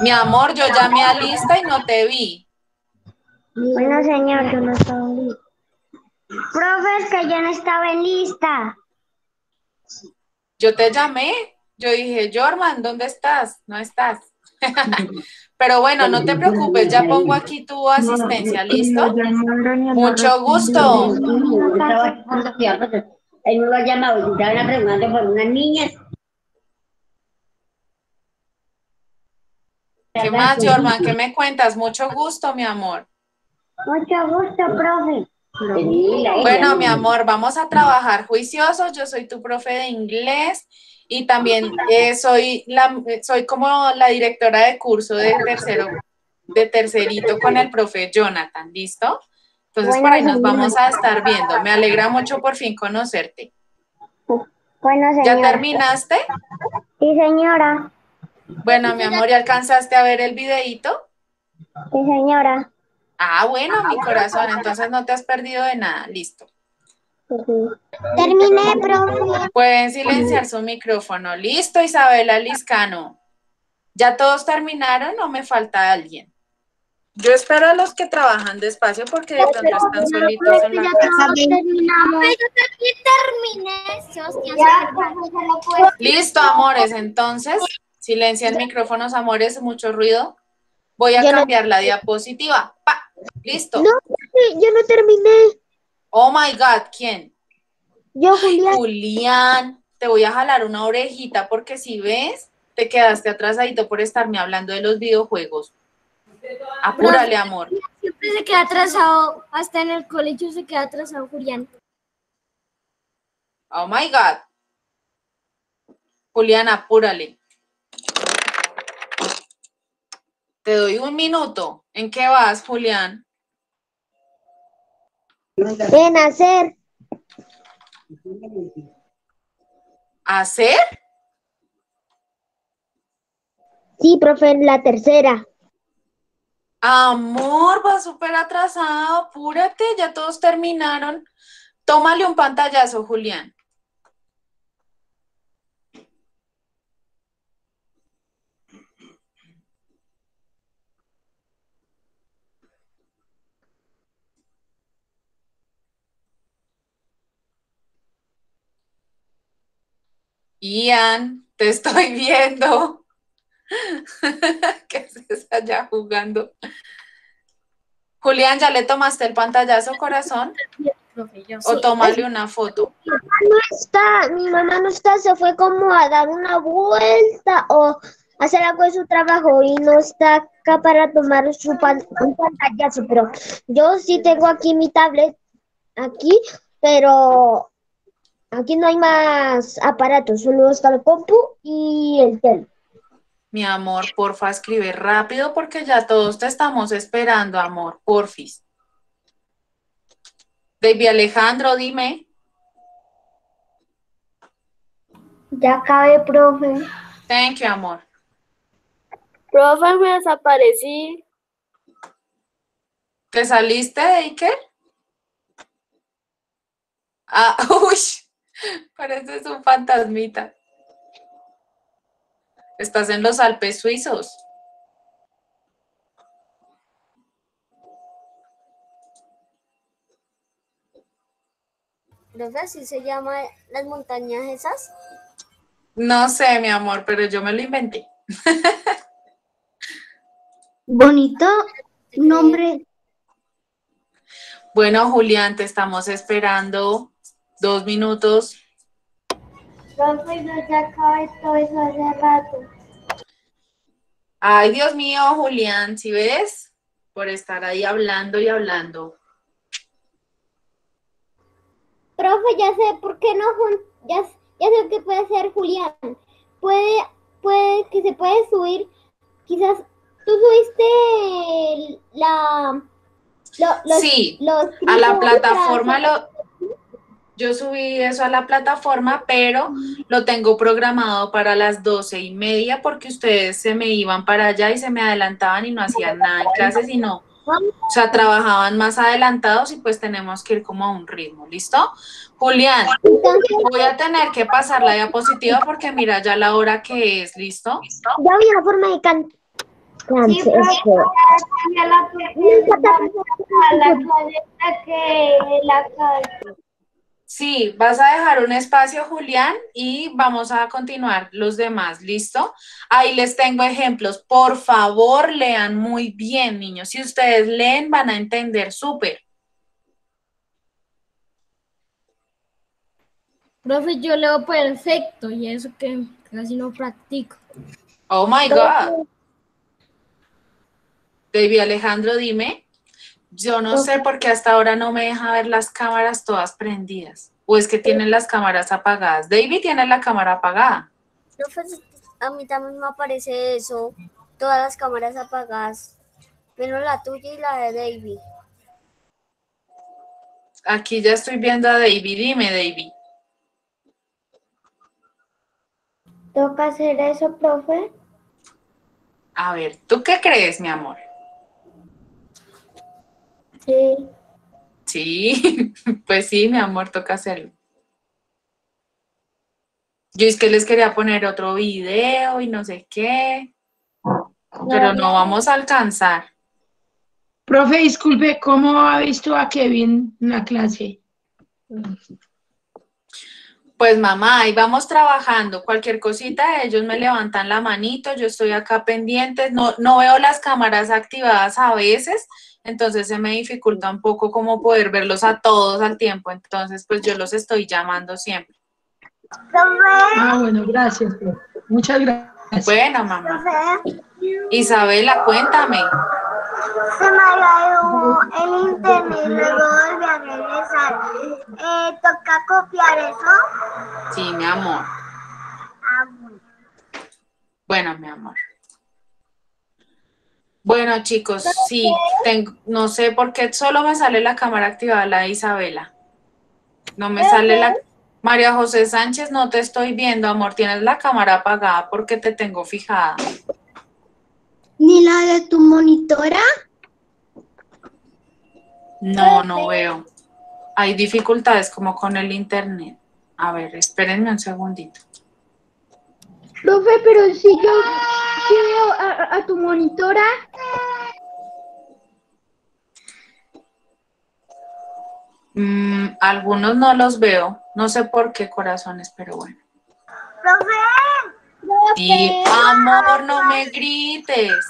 Mi amor, yo llamé a lista y no te vi. Bueno, señor, yo no estaba lista. Profe, es que yo no estaba en lista. Yo te llamé. Yo dije, Jorman, ¿dónde estás? No estás. Pero bueno, no te preocupes, ya pongo aquí tu asistencia, ¿listo? Mucho gusto. Él me lo ha llamado y estaban preguntando por unas niñas. ¿Qué más, Jorman? ¿Qué me cuentas? Mucho gusto, mi amor. Mucho gusto, profe. Bueno, mi amor, vamos a trabajar juiciosos. Yo soy tu profe de inglés y también eh, soy, la, soy como la directora de curso de tercero, de tercerito con el profe Jonathan, ¿listo? Entonces por ahí nos vamos a estar viendo. Me alegra mucho por fin conocerte. Bueno, ¿Ya señora. terminaste? Sí, señora. Bueno, mi amor, ¿ya alcanzaste a ver el videíto? Sí, señora. Ah, bueno, mi corazón, entonces no te has perdido de nada, listo. Terminé, profe. Pueden silenciar su micrófono. Listo, Isabela Liscano. ¿Ya todos terminaron o me falta alguien? Yo espero a los que trabajan despacio porque de pronto están solitos en la casa. terminamos. terminé, Listo, amores. Entonces, silencian micrófonos, amores, mucho ruido. Voy a no- cambiar la diapositiva. Pa. Listo. No, yo no terminé. Oh my God, ¿quién? Yo, Julián. Julián, te voy a jalar una orejita porque si ves, te quedaste atrasadito por estarme hablando de los videojuegos. Apúrale, amor. Siempre se queda atrasado, hasta en el colegio se queda atrasado Julián. Oh my God. Julián, apúrale. Te doy un minuto. ¿En qué vas, Julián? En hacer. ¿Hacer? Sí, profe, en la tercera. Amor, va súper atrasado. Apúrate, ya todos terminaron. Tómale un pantallazo, Julián. Ian, te estoy viendo. ¿Qué haces allá jugando? Julián, ¿ya le tomaste el pantallazo, corazón? O tomarle una foto. no está, mi mamá no está, se fue como a dar una vuelta o hacer algo de su trabajo y no está acá para tomar su pan- un pantallazo, pero yo sí tengo aquí mi tablet, aquí, pero aquí no hay más aparatos, solo está el compu y el tel. Mi amor, porfa, escribe rápido porque ya todos te estamos esperando, amor, porfis. Baby Alejandro, dime. Ya acabé, profe. Thank you, amor. Profe, me desaparecí. ¿Te saliste de Iker? Ah, uy, pareces un fantasmita. Estás en los Alpes suizos. Profe, así se llama las montañas esas. No sé, mi amor, pero yo me lo inventé. Bonito nombre. Bueno, Julián, te estamos esperando dos minutos. Profe, yo ya acabé todo eso hace rato. Ay, Dios mío, Julián, ¿sí ves? Por estar ahí hablando y hablando. Profe, ya sé por qué no, ya, ya sé qué puede hacer Julián. Puede, puede, que se puede subir, quizás, tú subiste la, lo- los, Sí, los a la plataforma lo, yo subí eso a la plataforma, pero lo tengo programado para las doce y media porque ustedes se me iban para allá y se me adelantaban y no hacían nada en clases y no, o sea, trabajaban más adelantados y pues tenemos que ir como a un ritmo, ¿listo? Julián, voy a tener que pasar la diapositiva porque mira ya la hora que es, ¿listo? Ya vi la forma de Sí, cantar. profe, la la que la cabeza. Sí, vas a dejar un espacio, Julián, y vamos a continuar los demás, ¿listo? Ahí les tengo ejemplos. Por favor, lean muy bien, niños. Si ustedes leen, van a entender súper. Profe, yo leo perfecto y eso que casi no practico. Oh my God. David Alejandro, dime. Yo no sé por qué hasta ahora no me deja ver las cámaras todas prendidas. O es que tienen las cámaras apagadas. David tiene la cámara apagada. Profe, a mí también me aparece eso, todas las cámaras apagadas, menos la tuya y la de David. Aquí ya estoy viendo a David. Dime, David. ¿Toca hacer eso, profe? A ver, ¿tú qué crees, mi amor? Sí. Sí, pues sí, mi amor, toca hacerlo. Yo es que les quería poner otro video y no sé qué, pero no vamos a alcanzar. Profe, disculpe, ¿cómo ha visto a Kevin en la clase? Pues mamá, ahí vamos trabajando. Cualquier cosita, ellos me levantan la manito, yo estoy acá pendiente. No, no veo las cámaras activadas a veces, entonces se me dificulta un poco como poder verlos a todos al tiempo. Entonces, pues yo los estoy llamando siempre. Ah, bueno, gracias. Muchas gracias. Bueno, mamá. Isabela, cuéntame. Se me ido el internet luego volví a regresar. Eh, ¿Toca copiar eso? Sí, mi amor. Ah, bueno. Bueno, mi amor. Bueno, chicos, sí, tengo, no sé por qué solo me sale la cámara activada, la de Isabela. No me sale la... María José Sánchez, no te estoy viendo, amor. Tienes la cámara apagada porque te tengo fijada. ¿Ni la de tu monitora? No, no veo. Hay dificultades como con el internet. A ver, espérenme un segundito. Profe, pero si yo veo a, a tu monitora, Mm, algunos no los veo. No sé por qué corazones, pero bueno. Sí, amor, no me grites.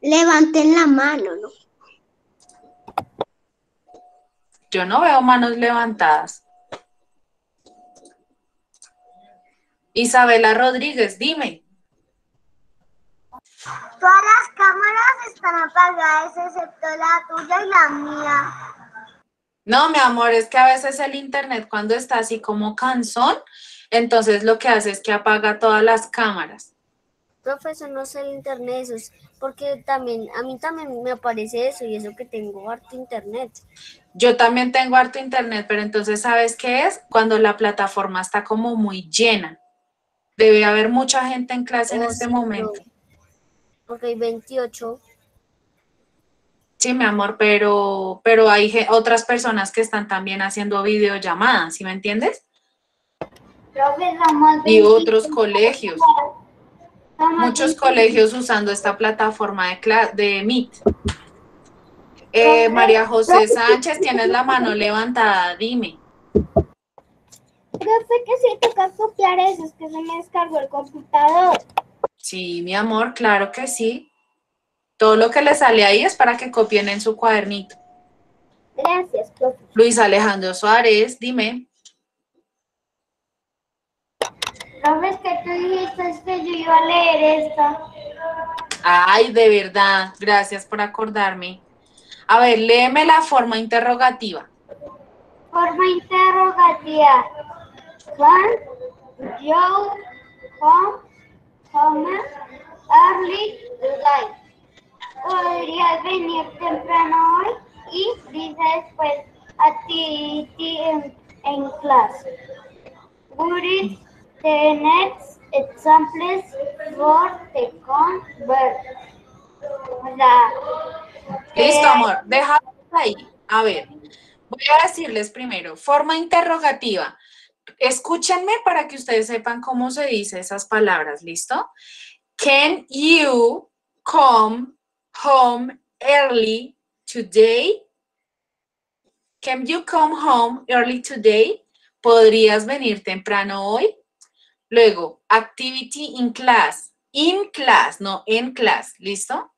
Levanten la mano, ¿no? Yo no veo manos levantadas. Isabela Rodríguez, dime. Todas las cámaras están apagadas excepto la tuya y la mía. No, mi amor, es que a veces el internet cuando está así como cansón, entonces lo que hace es que apaga todas las cámaras. Profesor, no sé el internet, eso es porque también, a mí también me aparece eso y eso que tengo harto internet. Yo también tengo harto internet, pero entonces, ¿sabes qué es? Cuando la plataforma está como muy llena. Debe haber mucha gente en clase en Oh, este sí, momento. Porque hay 28. Sí, mi amor, pero, pero hay otras personas que están también haciendo videollamadas, ¿sí me entiendes? Y 25. otros colegios. Muchos 25. colegios usando esta plataforma de Meet. Eh, María José Sánchez, tienes la mano levantada, dime. Profe, que si toca copiar eso, es que se me descargó el computador. Sí, mi amor, claro que sí. Todo lo que le sale ahí es para que copien en su cuadernito. Gracias, profe. Luis Alejandro Suárez, dime. Profe, es que tú dijiste que yo iba a leer esta. Ay, de verdad, gracias por acordarme. A ver, léeme la forma interrogativa. Forma interrogativa. When you come, come early light. Podrías venir temprano hoy y dice después activity en, en clase. The next examples for the convert? Listo, eh, amor, déjalo ahí. A ver, voy a decirles primero, forma interrogativa. Escúchenme para que ustedes sepan cómo se dice esas palabras, ¿listo? Can you come home early today? Can you come home early today? ¿Podrías venir temprano hoy? Luego, activity in class. In class, no en class, ¿listo?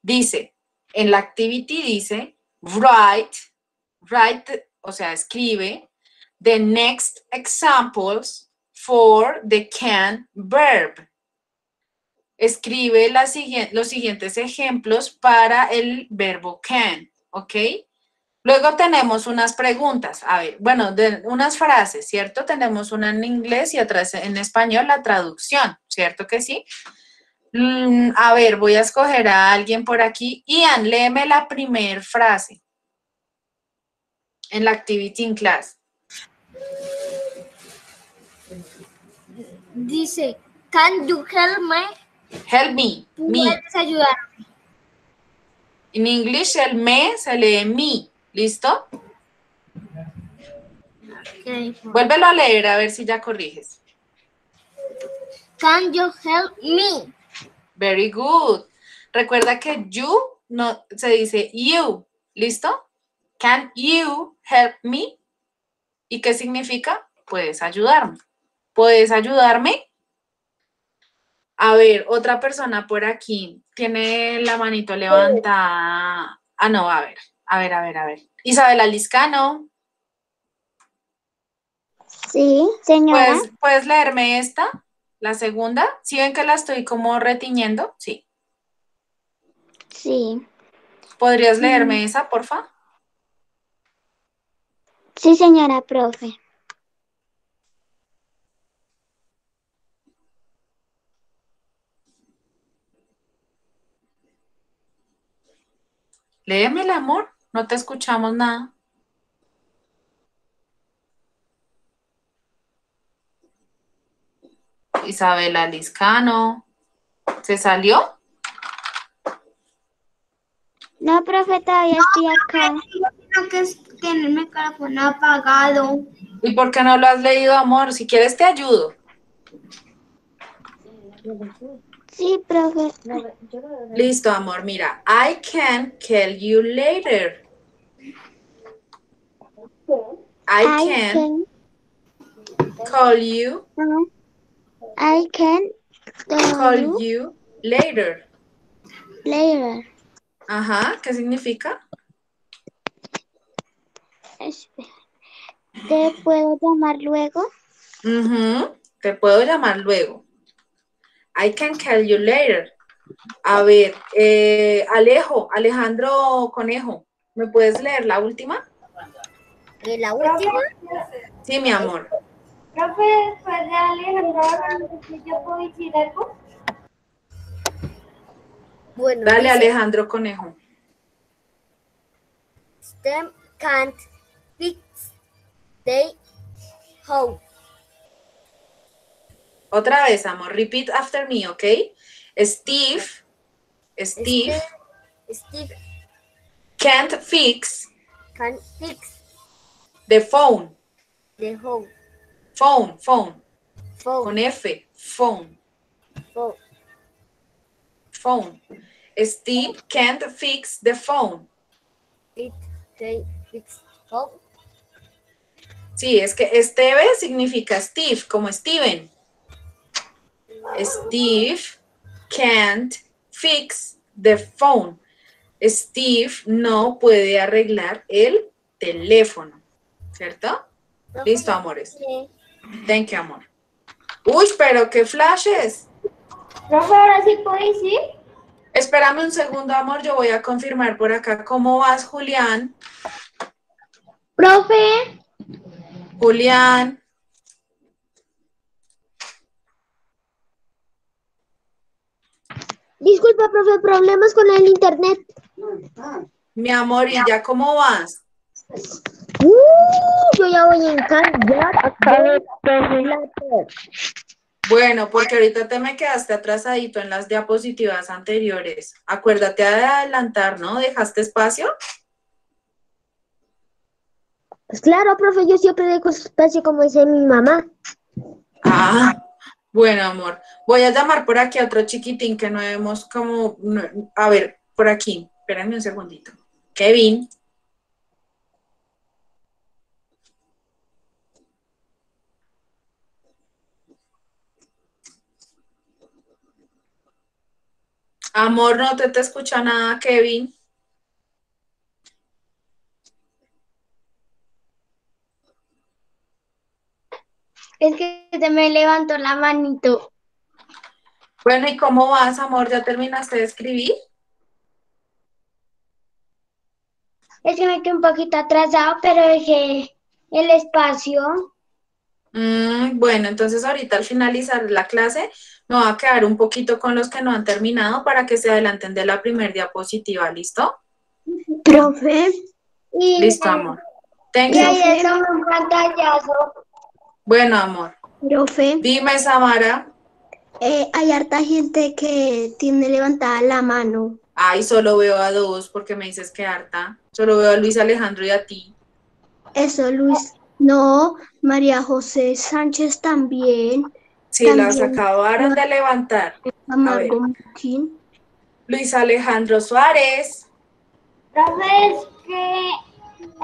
Dice, en la activity dice, write, write, o sea, escribe, the next examples for the can verb. Escribe los siguientes ejemplos para el verbo can, ¿ok? Luego tenemos unas preguntas, a ver, bueno, unas frases, ¿cierto? Tenemos una en inglés y otra en español, la traducción, ¿cierto que sí? Mm, a ver, voy a escoger a alguien por aquí. Ian, léeme la primer frase en la activity in class. Dice, can you help me? Help me, me. ¿Puedes ayudar? En English el me se lee me, ¿listo? Okay. Vuélvelo a leer a ver si ya corriges. Can you help me? Very good. Recuerda que you no se dice you, ¿listo? Can you help me? ¿Y qué significa? Puedes ayudarme. ¿Puedes ayudarme? A ver, otra persona por aquí tiene la manito levantada. Ah, no, a ver, a ver, a ver, a ver. Isabela Liscano, Sí, señora. ¿puedes, ¿puedes leerme esta? La segunda. ¿Sí ven que la estoy como retiñendo? Sí. Sí. ¿Podrías leerme esa, porfa? Sí, señora profe. Léeme el amor, no te escuchamos nada. Isabela Liscano, ¿se salió? No, profe, todavía estoy acá. Creo que es que el micrófono apagado. ¿Y por qué no lo has leído, amor? Si quieres te ayudo. Sí, profe. Listo, amor, mira. I can call you later. I can call you, no, I can tell call you later. later. Ajá, ¿qué significa? ¿Te puedo llamar luego? Ujú, Te puedo llamar luego. I can call you later. A ver, eh, Alejo, Alejandro Conejo, ¿me puedes leer la última? ¿Y la última? Sí, mi amor. Profe, después de Alejandro, ¿yo puedo decir algo? Bueno, Dale, dice, Alejandro Conejo. STEM can't fix they how. Otra vez, amor. Repeat after me, ¿ok? Steve, Steve Steve can't fix can fix the phone. the how. Phone, phone. Phone. Con F. Phone. phone. Phone. Steve can't fix the phone. It fix how. Sí, es que Steve significa Steve, como Steven. Steve can't fix the phone. Steve no puede arreglar el teléfono. ¿Cierto? Listo, amores. Thank you, amor. Uy, pero qué flashes. Profe, ahora sí puedo decir. Espérame un segundo, amor. Yo voy a confirmar por acá. ¿Cómo vas, Julián? Profe, Julián. disculpa, profe, problemas con el internet. Mi amor, ¿y ya cómo vas? Uh, yo ya voy en cambiar. Bueno, porque ahorita te me quedaste atrasadito en las diapositivas anteriores. Acuérdate de adelantar, ¿no? ¿Dejaste espacio? Pues claro, profe, yo siempre dejo espacio como dice mi mamá. Ah, bueno, amor. Voy a llamar por aquí a otro chiquitín que no vemos como... a ver, por aquí. Espérame un segundito. Kevin. Amor, no te, te escucha nada, Kevin. Es que se me levantó la manito. Bueno, ¿y cómo vas, amor? ¿Ya terminaste de escribir? Es que me quedé un poquito atrasado, pero dejé el espacio. Mm, bueno, entonces ahorita al finalizar la clase me voy a quedar un poquito con los que no han terminado para que se adelanten de la primer diapositiva, ¿listo? Profe. Listo, amor. Thank un pantallazo. Bueno, amor. Profe, Dime, Samara. eh, hay harta gente que tiene levantada la mano. Ay, solo veo a dos porque me dices que harta. Solo veo a Luis Alejandro y a ti. Eso, Luis. No, María José Sánchez también. Si las acabaron de levantar. Luis Alejandro Suárez. Profe, es que,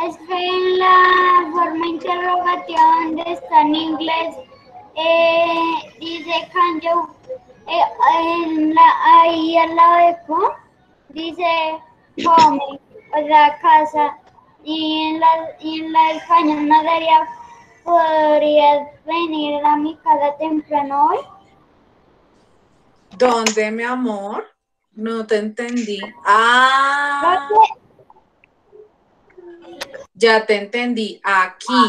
es que en la forma interrogativa donde está en inglés, eh, dice can you, eh, en la, ahí al lado de con, dice home, o sea, casa, y en la, y en la español no daría, podrías venir a mi casa temprano hoy. ¿Dónde, mi amor? No te entendí. Ah, ya te entendí. Aquí.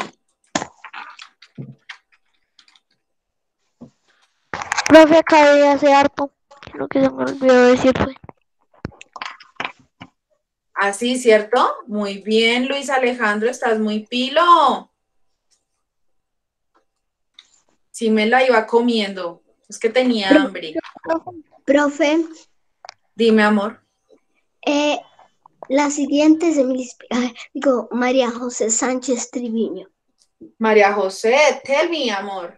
Profe, acabé de hacer harto. Lo que se me olvidó decir fue. Así, ¿cierto? Muy bien, Luis Alejandro, estás muy pilo. Sí me la iba comiendo. Es que tenía hambre. Profe, Dime, amor. eh, la siguiente se me ay, digo María José Sánchez Triviño. María José, tell me, amor.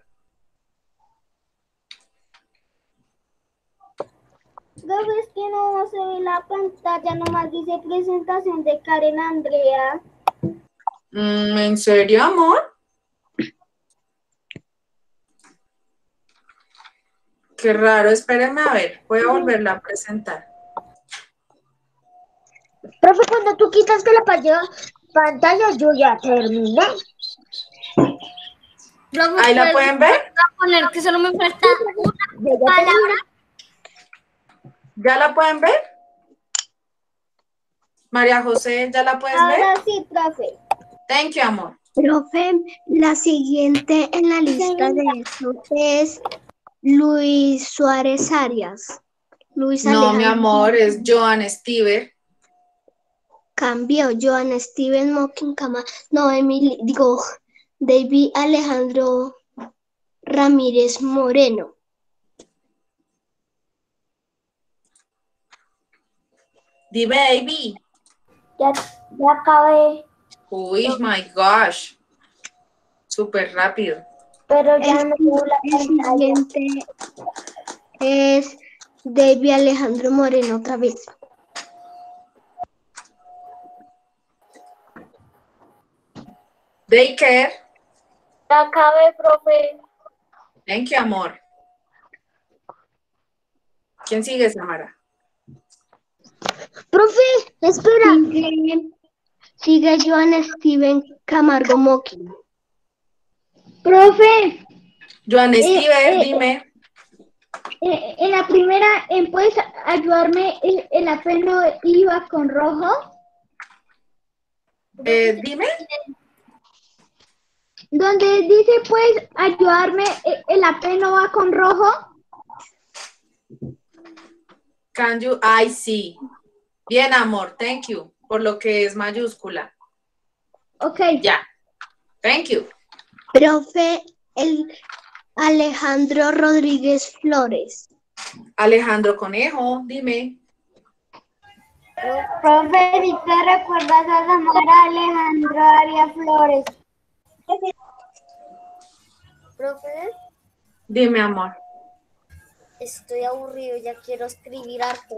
Profe, es que no se ve la pantalla, nomás dice presentación de Karen Andrea. Mm, ¿En serio, amor? Qué raro, espérenme a ver, voy a volverla a presentar. Profe, cuando tú quitaste la pantalla, yo ya terminé. Profe, Ahí la ¿puedes pueden ver. poner que solo me falta una palabra. ¿Ya la pueden ver? María José, ¿ya la puedes ver? Ahora sí, profe. Thank you, amor. Profe, la siguiente en la lista de eso es Luis Suárez Arias. Luis No, mi amor, es Joan Stever. Cambió. Joan Steven Mocking No, Emily, digo, David Alejandro Ramírez Moreno. The baby. Ya, ya acabé, Uy, my gosh. Súper rápido. Pero ya El, no tengo la el pantalla. siguiente es David Alejandro Moreno otra vez. Daycare. Ya acabé, profe. Thank you, amor. ¿Quién sigue, Samara? Profe, espera. Sigue, sigue Joan Steven Camargo Mocking. Profe, Joan Eh, Stever, eh, dime. eh, en la primera, ¿puedes ayudarme? El, el apeno iba con rojo. Eh, dime. Donde dice, ¿puedes ayudarme? El apeno va con rojo. Can you? I see. Bien, amor. Thank you. Por lo que es mayúscula. Ok. Ya. Thank you. Profe, el Alejandro Rodríguez Flores. Alejandro Conejo, dime. Profe, ¿y te recuerdas a Samara Alejandro Arias Flores? Profe, Dime, amor. estoy aburrido, ya quiero escribir harto.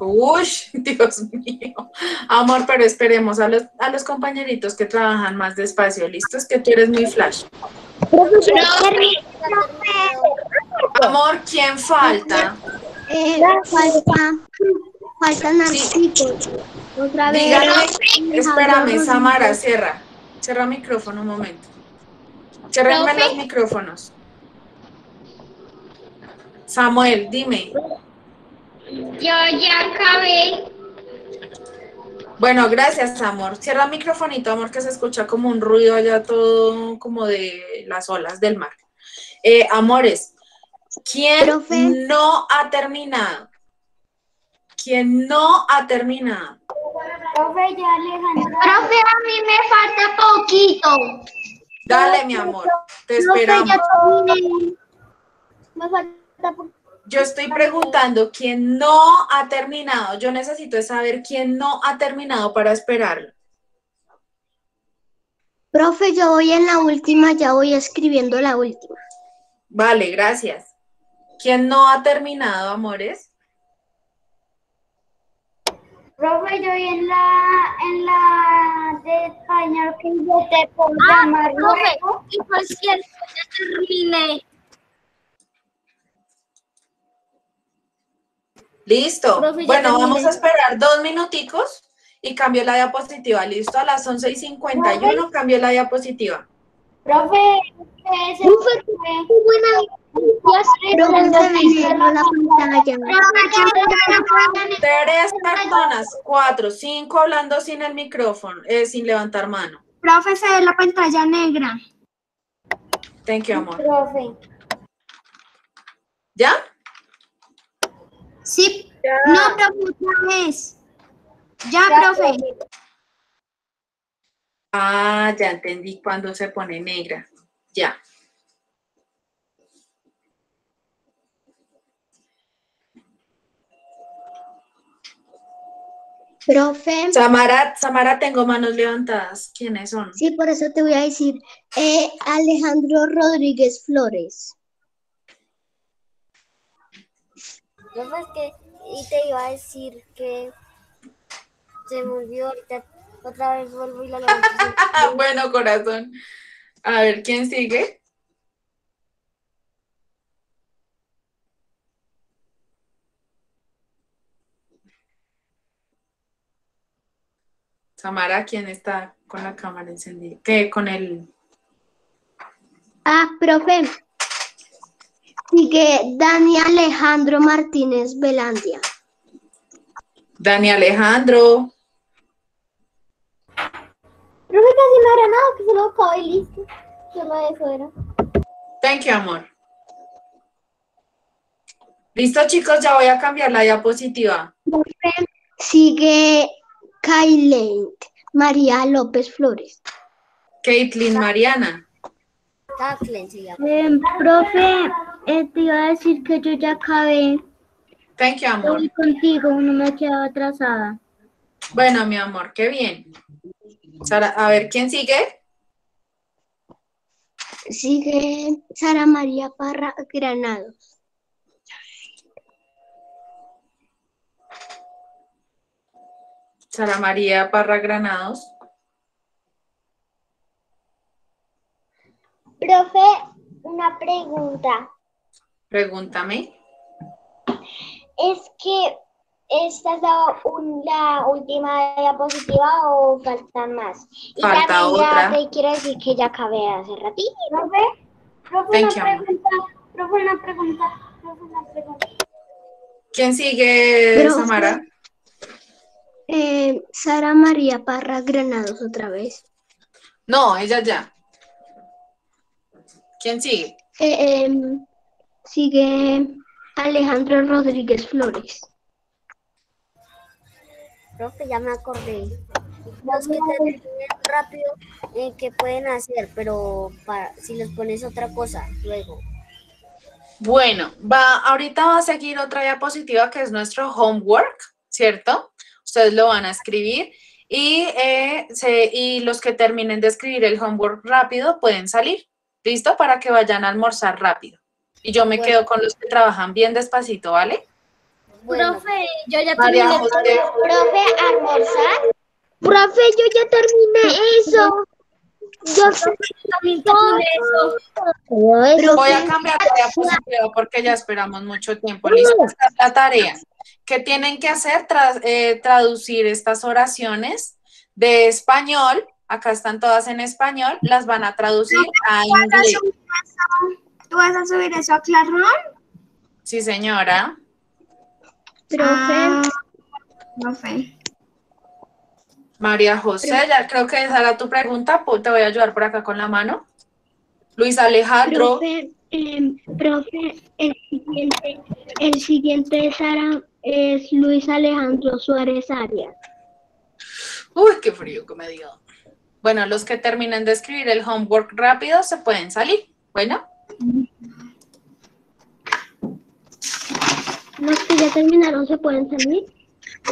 Uy, Dios mío. Amor, pero esperemos a los, a los compañeritos que trabajan más despacio. ¿Listos? Que tú eres muy flash. Amor, ¿quién falta? Eh, falta, faltan. Otra vez. Dígame, espérame, Samara, cierra. Cierra micrófono un momento. Cierrenme los micrófonos. Samuel, dime. Yo ya acabé. Bueno, gracias, amor. Cierra el microfonito, amor, que se escucha como un ruido allá todo como de las olas del mar. Eh, amores, ¿quién Profe. no ha terminado? ¿Quién no ha terminado? Profe, ya. Profe, a mí me falta poquito. Dale, mi amor, te Profe, esperamos. ya terminé. Me falta po- Yo estoy preguntando quién no ha terminado. Yo necesito saber quién no ha terminado para esperarlo. Profe, yo voy en la última, ya voy escribiendo la última. Vale, gracias. ¿Quién no ha terminado, amores? Profe, yo vi en la, en la de español que yo te puedo Ah, llamar profe, y por cierto, ya terminé. Listo. Profe, bueno, vamos a esperar dos minuticos y cambio la diapositiva. Listo, a las 11 y 51 cambio la diapositiva. Profe, ese Profe, profe. Tres personas, cuatro, cinco hablando sin el micrófono, eh, sin levantar mano. Profe, se ve la pantalla negra. Thank you, amor. Profe. ¿Ya? Sí. No, profe, otra vez. Ya, profe. Ah, ya entendí cuándo se pone negra. Ya. Profe, Samara, Samara, tengo manos levantadas. ¿Quiénes son? sí, por eso te voy a decir. eh, Alejandro Rodríguez Flores. Profe, es que, y te iba a decir que se me olvidó ahorita, otra vez vuelvo y la bueno, corazón. A ver, ¿quién sigue? Samara, ¿quién está con la cámara encendida? ¿Qué? Con el... Ah, profe. Sigue Dani Alejandro Martínez Velandia. Dani Alejandro. Profe, casi no era nada, que se lo acabó y listo. Solo eso era. Thank you, amor. Listo, chicos, ya voy a cambiar la diapositiva. Profe, Sigue Kailen María López Flores. Caitlin Mariana. Kathleen se llama. Em, profe, eh, te iba a decir que yo ya acabé. Thank you, amor. Estoy contigo, no me quedaba atrasada. Bueno, mi amor, qué bien. Sara, a ver, ¿quién sigue? Sigue Sara María Parra Granados. Sara María Parra Granados. Profe, una pregunta. Pregúntame. ¿Es que esta es la, la última diapositiva o faltan más? Y Falta también otra. ya te quiero decir que ya acabé hace ratito. Profe, profe, una pregunta. Profe, una pregunta. Profe, una pregunta. ¿Quién sigue, Pero- Samara? Eh, Sara María Parra Granados otra vez. No, ella ya. ¿Quién sigue? Eh, em, sigue Alejandro Rodríguez Flores. Profe, ya me acordé. Los que terminen rápido, eh, ¿qué pueden hacer? Pero para, si les pones otra cosa, luego. Bueno, va, ahorita va a seguir otra diapositiva que es nuestro homework, ¿cierto? Ustedes lo van a escribir y, eh, se- y los que terminen de escribir el homework rápido pueden salir, ¿listo? Para que vayan a almorzar rápido. Y yo me Bueno. quedo con los que trabajan bien despacito, ¿vale? Bueno, Profe, yo ya María terminé José, Profe, almorzar. Profe, yo ya terminé eso. Yo también terminé eso. voy a cambiar de diapositiva porque ya esperamos mucho tiempo. ¿Listo? Esta es la tarea. ¿Qué tienen que hacer? Tras- eh, traducir estas oraciones de español. Acá están todas en español. Las van a traducir a inglés. ¿Tú vas a subir eso a Classroom? Sí, señora. Profe. Profe. María José, ya creo que esa era tu pregunta. pues Te voy a ayudar por acá con la mano. Luis Alejandro. Profe, em, profe, el siguiente, el siguiente Sara es Luis Alejandro Suárez Arias. Uy, qué frío que me dio. Bueno, los que terminen de escribir el homework rápido se pueden salir. Bueno, Los que ya terminaron se pueden salir.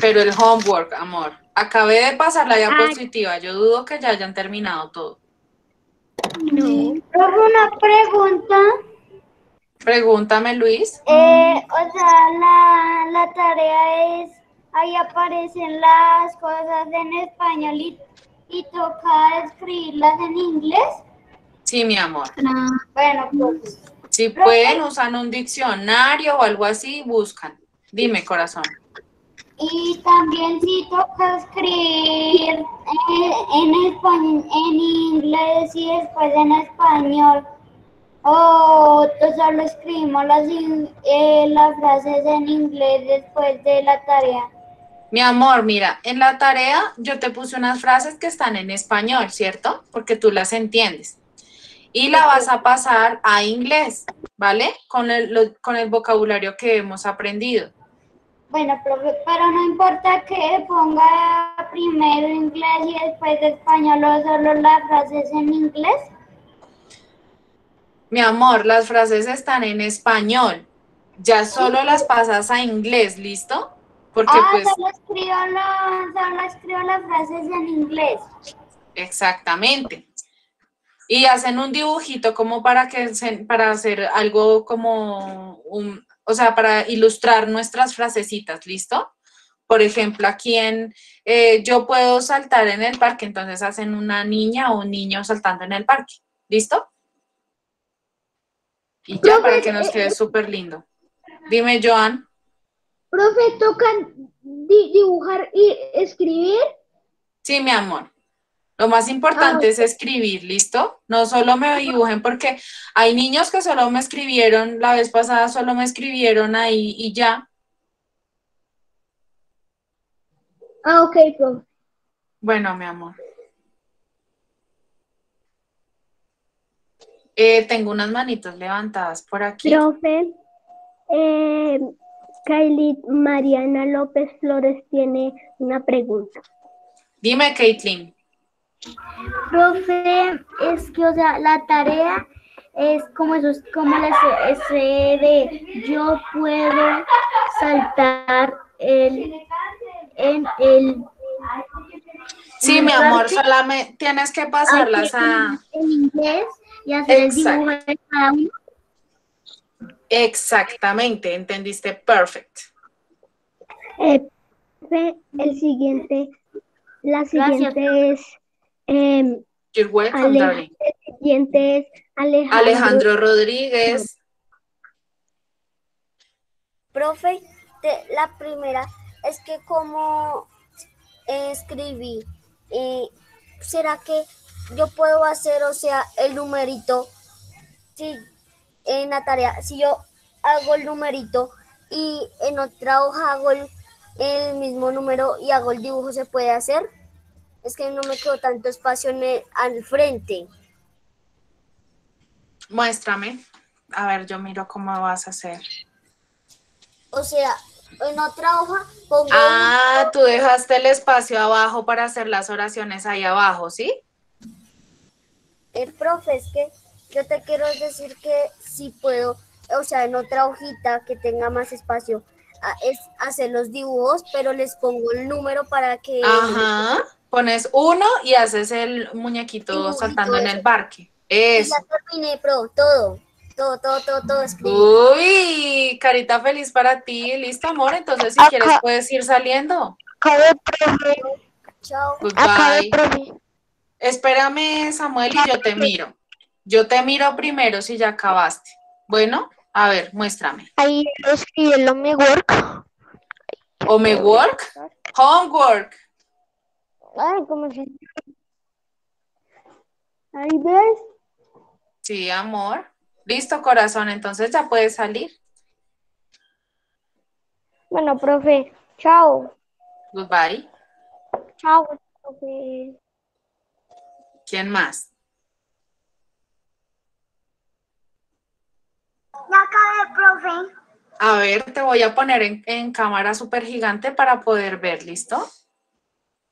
pero el homework, amor. Acabé de pasar la diapositiva. Yo dudo que ya hayan terminado todo. No. Profe, una pregunta. Pregúntame, Luis. Eh, o sea, la, la tarea es, ahí aparecen las cosas en español y, y toca escribirlas en inglés. Sí, mi amor. Bueno, pues, Si pueden, usan un diccionario o algo así, buscan. Dime, corazón. y también si toca escribir eh, en, español, en inglés y después en español. O solo escribimos las, eh, las frases en inglés después de la tarea. Mi amor, mira, en la tarea yo te puse unas frases que están en español, ¿cierto? Porque tú las entiendes. Y la vas a pasar a inglés, ¿vale? Con el, lo- con el vocabulario que hemos aprendido. Bueno, profe, pero no importa que ponga primero inglés y después español o solo las frases en inglés. Mi amor, las frases están en español. Ya solo las pasas a inglés, ¿listo? Porque ah, pues solo, escribo solo escribo las frases en inglés. exactamente. Y hacen un dibujito como para que se- para hacer algo como un, o sea, para ilustrar nuestras frasecitas, ¿listo? Por ejemplo, aquí en eh, yo puedo saltar en el parque, entonces hacen una niña o un niño saltando en el parque, ¿listo? Y ya para que nos quede súper lindo. Dime, Joan. Profe, tocan di- dibujar y escribir. Sí, mi amor. Lo más importante Ah, es escribir, ¿listo? No solo me dibujen porque hay niños que solo me escribieron, la vez pasada solo me escribieron ahí y ya. Ah, ok, profe. Bueno, mi amor. Eh, tengo unas manitos levantadas por aquí. Profe, eh, Kylie Mariana López Flores tiene una pregunta. Dime, Caitlin. Profe, es que, o sea, la tarea es como eso, es como la ese de yo puedo saltar el, en el Sí, mi amor, solamente tienes que pasarlas a... en inglés y hacer el dibujo de cada uno. Exactamente, entendiste perfect. Eh, el siguiente, la Gracias, siguiente es, You're welcome, Ale- darling. el siguiente es Alejandro. Alejandro Rodríguez. Profe, te- la primera es que como escribí, eh, ¿será que yo puedo hacer, o sea, el numerito? Si en la tarea, si yo hago el numerito y en otra hoja hago el, el mismo número y hago el dibujo, ¿se puede hacer? Es que no me quedó tanto espacio en el- al frente. Muéstrame. A ver, yo miro cómo vas a hacer. O sea, en otra hoja pongo... Ah, tú dejaste el espacio abajo para hacer las oraciones ahí abajo, ¿sí? El profe, es que yo te quiero decir que si puedo, o sea, en otra hojita que tenga más espacio, es hacer los dibujos, pero les pongo el número para que... Ajá. Pones uno y haces el muñequito saltando en el parque. Y Eso. ya terminé, pro, todo, todo, todo, todo, todo escribí. Uy, carita feliz para ti. Listo, amor. Entonces, si quieres, puedes ir saliendo. Acabé, profe. Chao. Acabé, profe. Espérame, Samuel, y yo te miro. Yo te miro primero si ya acabaste. Bueno, a ver, muéstrame. Ahí escribí en lo mi work. Homework, homework. Ay, ¿cómo se Ahí ves. Sí, amor. Listo, corazón. Entonces ya puedes salir. Bueno, profe. Chao. Goodbye. Chao, profe. ¿Quién más? Ya acabé, profe. A ver, te voy a poner en, en cámara súper gigante para poder ver, ¿listo?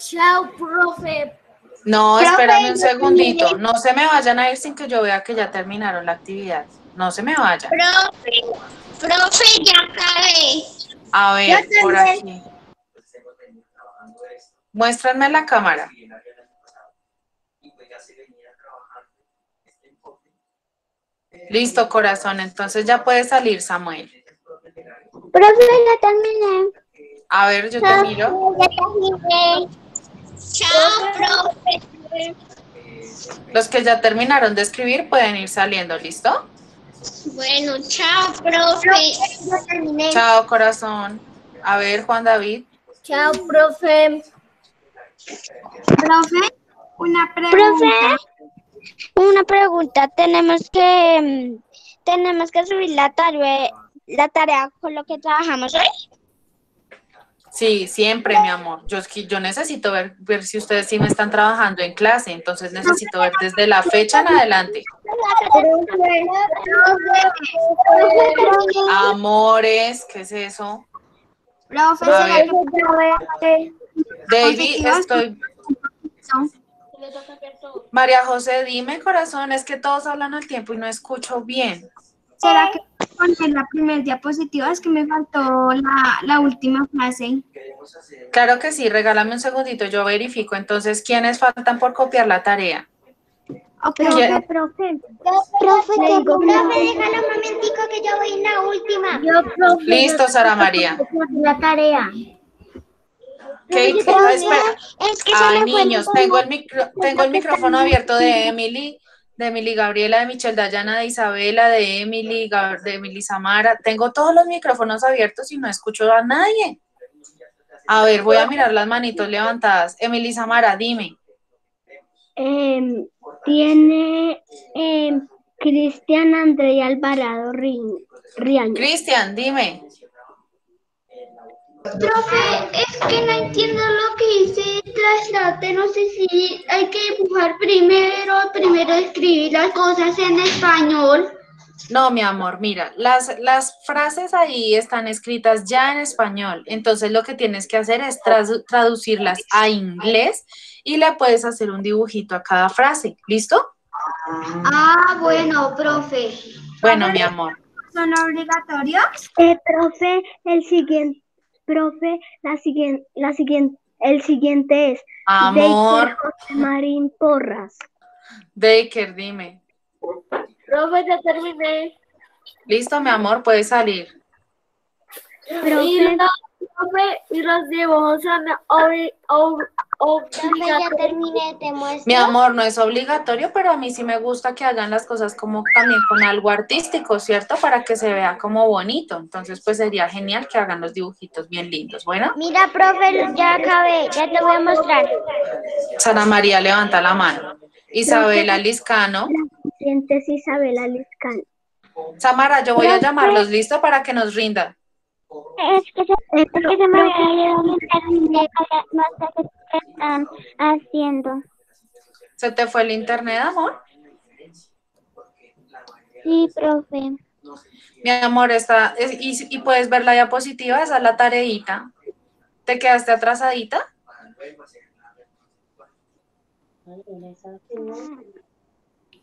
Chao, profe. No, Profe, espérame un segundito. No se me vayan a ir sin que yo vea que ya terminaron la actividad. No se me vayan. Profe, profe, ya acabé. A ver, por aquí. Muéstranme la cámara. Listo, corazón. Entonces ya puede salir, Samuel. Profe, ya terminé. A ver, yo te miro. Ya terminé. Chao, profe. Los que ya terminaron de escribir pueden ir saliendo, ¿listo? Bueno, chao, profe. Chao, corazón. A ver, Juan David. Chao, profe. Profe, una pregunta. Profe, una pregunta. Tenemos que mm, tenemos que subir la tarea, la tarea con lo que trabajamos hoy. Sí, siempre, mi amor. Yo, es que yo necesito ver, ver si ustedes sí me están trabajando en clase, entonces necesito ver desde la fecha en adelante. Amores, ¿qué es eso? Profe, A ¿será ver. que David, estoy... María José, dime, corazón, es que todos hablan al tiempo y no escucho bien. ¿Será que poner la primera diapositiva, es que me faltó la, la última frase. Claro que sí, regálame un segundito, yo verifico. Entonces, ¿quiénes faltan por copiar la tarea? Ok, ¿Quién? profe. Profe, digo, profe, déjalo un momentico que yo voy en la última. Yo, profe. Listo, Sara María. La tarea. ¿Qué, qué- espera. Es que Ay, niños, tengo el, micro- tengo el micrófono abierto de Emily, de Emily Gabriela, de Michelle Dayana, de Isabela, de Emily, de Emily Samara. Tengo todos los micrófonos abiertos y no escucho a nadie. A ver, voy a mirar las manitos levantadas. Emily Samara, dime. Em, tiene em, Cristian André Alvarado Ri- Riaño. Cristian, dime. Profe, es que no entiendo lo que dice traslate. No sé si hay que dibujar primero, primero escribir las cosas en español. No, mi amor, mira, las, las frases ahí están escritas ya en español, entonces lo que tienes que hacer es tradu- traducirlas a inglés y le puedes hacer un dibujito a cada frase, ¿listo? Ah, bueno, profe. Bueno, mi amor, ¿Son obligatorios? Eh, profe, el siguiente, profe, la siguiente, la siguiente, el siguiente es amor, José Marín Porras. Baker, dime. Profe, ya terminé. ¿Listo, mi amor? Puedes salir. Y Profe, los, profe, y los dibujos son ob- obligatorios. terminé, te muestro. Mi amor, no es obligatorio, pero a mí sí me gusta que hagan las cosas como también con algo artístico, ¿cierto? Para que se vea como bonito. Entonces, pues sería genial que hagan los dibujitos bien lindos. Bueno, Mira, profe, ya acabé, ya te voy a mostrar. Sara María levanta la mano. Isabela Liscano. la es Isabela Liscano. Samara, yo voy a llamarlos, ¿listo? Para que nos rindan. Es que se, es que se me había ido mi internet, no sé qué están haciendo. ¿Se te fue el internet, amor? Sí, profe. Mi amor, está, es- y, y puedes ver la diapositiva, esa es la tareita. ¿Te quedaste atrasadita?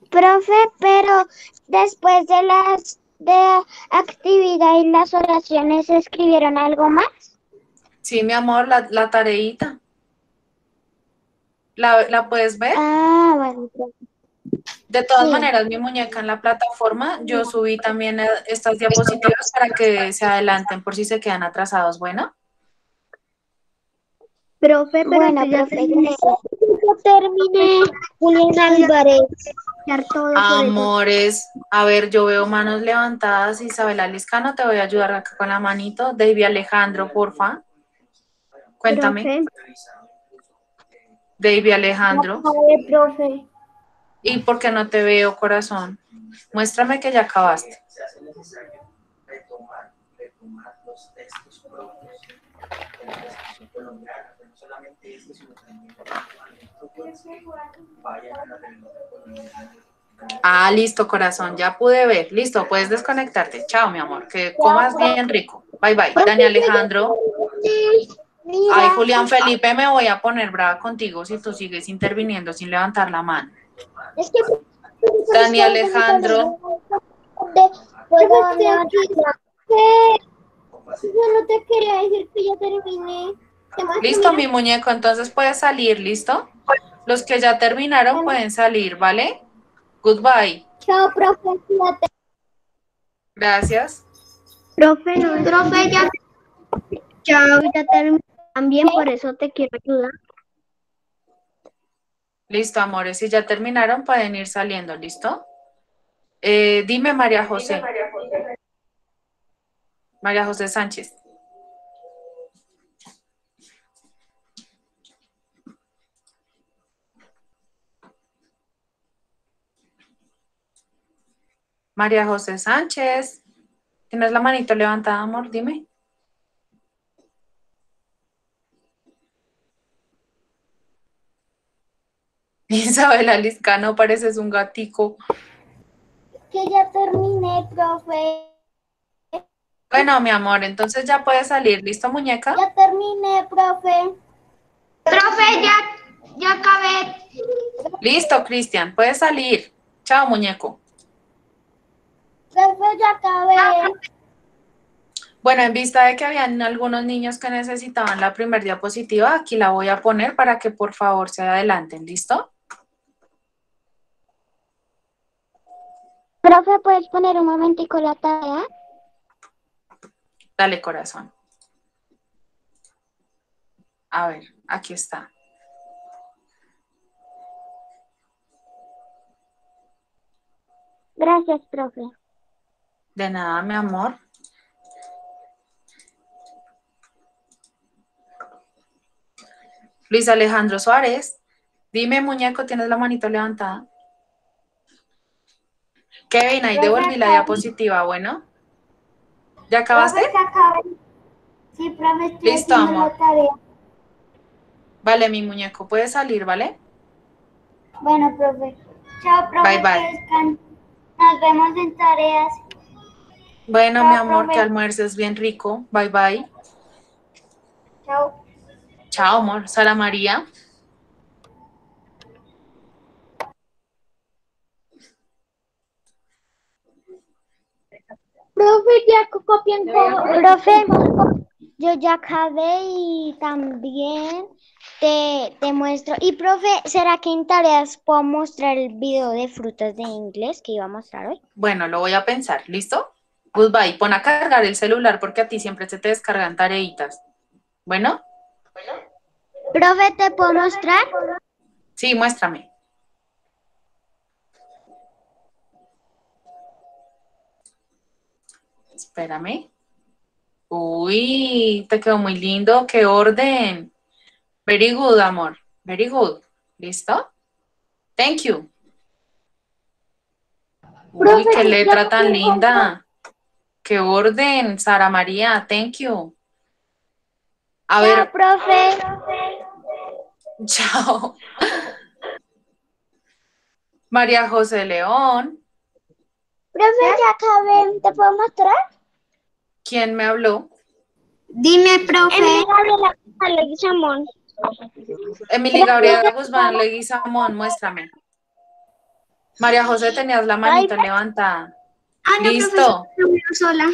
Profe, pero después de las de actividad y las oraciones escribieron algo más. Sí, mi amor, la, la tareita. ¿La, la puedes ver? Ah, bueno. profe. De todas Sí. maneras, mi muñeca en la plataforma, yo subí también eh, estas diapositivas para que se adelanten por si se quedan atrasados. Bueno, Profe, pero Bueno, tú ya profe, terminé. Julián Álvarez. Amores, a ver, yo veo manos levantadas. Isabela Liscano, te voy a ayudar acá con la manito. David Alejandro, porfa. Cuéntame. Profe, David Alejandro. Acabé, profe. ¿Y por qué no te veo, corazón? Muéstrame que ya acabaste. Ah, listo, corazón, ya pude ver. Listo, puedes desconectarte. Chao, mi amor. Que comas bien rico. Bye, bye. Dani Alejandro. Ay, Julián Felipe, me voy a poner brava contigo si tú sigues interviniendo sin levantar la mano. Es que. Dani Alejandro. Yo no te quería decir que ya terminé. ¿Qué más Listo, mi muñeco, entonces puedes salir, ¿listo? Los que ya terminaron pueden salir, ¿vale? Goodbye. Chao, profe. Gracias. profe, no, Profe, ya. Chao, ya terminé también, por eso te quiero ayudar. Listo, amores. Si ya terminaron, pueden ir saliendo, ¿listo? Eh, dime, María José. María José Sánchez. María José Sánchez. ¿Tienes la manito levantada, amor? Dime. Isabela Liscano, pareces un gatico. Que ya terminé, profe. Bueno, mi amor, entonces ya puedes salir. ¿Listo, muñeca? Ya terminé, profe. Profe, ya, ya acabé. Listo, Cristian, puedes salir. Chao, muñeco. Profe, ya acabé. Bueno, en vista de que habían algunos niños que necesitaban la primer diapositiva, aquí la voy a poner para que por favor se adelanten, ¿listo? Profe, ¿puedes poner un momentico la tarea? Dale, corazón. A ver, aquí está. Gracias, profe. De nada, mi amor. Luis Alejandro Suárez, dime, muñeco, ¿tienes la manito levantada? Kevin, ahí devolví la diapositiva, bueno. ¿Ya acabaste? Profe, ya acabé. Sí, profe, estoy Listo, amor. la tarea. Vale, mi muñeco, puedes salir, ¿vale? Bueno, profe. Chao, profe. Bye, bye. Nos vemos en tareas. Bueno, Chao, mi amor, profe. que almuerces bien rico. Bye, bye. Chao. Chao, amor. Sara María. Profe, ya copian Profe, yo ya acabé y también te, te muestro. Y profe, ¿será que en tareas puedo mostrar el video de frutas de inglés que iba a mostrar hoy? Bueno, lo voy a pensar. ¿Listo? Goodbye. Pon a cargar el celular porque a ti siempre se te descargan tareitas. ¿Bueno? Profe, ¿te puedo mostrar? Sí, muéstrame. Espérame. Uy, te quedó muy lindo. ¡Qué orden! Very good, amor. Very good. ¿Listo? Thank you. Uy, qué letra tan linda. ¡Qué orden, Sara María! Thank you. A ver, Chao, profe. Chao. María José León, Profe, ya acabé. ¿Te puedo mostrar? ¿quién me habló? Dime, profe. Gabriela Leguizamón. Emily Gabriela Guzmán Leguizamón, muéstrame. María José, tenías la manita levantada. Ah, no, Listo. sola.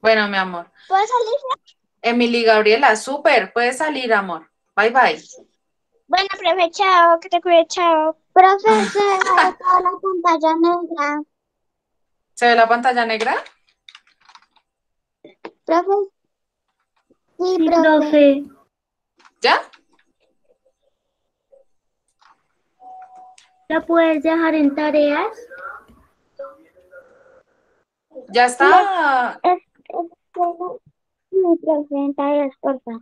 Bueno, mi amor. ¿Puedo salir? Emily Gabriela, súper, puedes salir, amor. Bye, bye. Bueno, profe, chao. Que te cuide, chao. Profe, se me va toda la pantalla negra. ¿Se ve la pantalla negra? Profe. Sí, profe. ¿Ya? ¿La puedes dejar en tareas? ¿Ya está Es, es, mi profe, en tareas, porfa.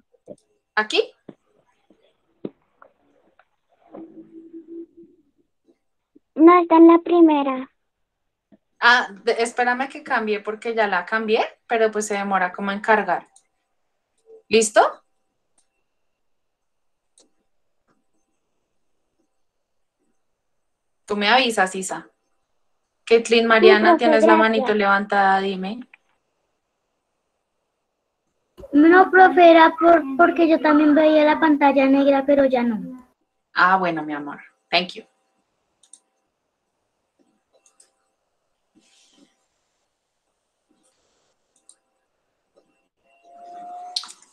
aquí? No, está en la primera. Ah, espérame que cambie porque ya la cambié, pero pues se demora como en cargar. ¿Listo? Tú me avisas, Isa. Kathleen Mariana, tienes la manito levantada, dime. No, profe, era por, porque yo también veía la pantalla negra, pero ya no. Ah, bueno, mi amor. Thank you.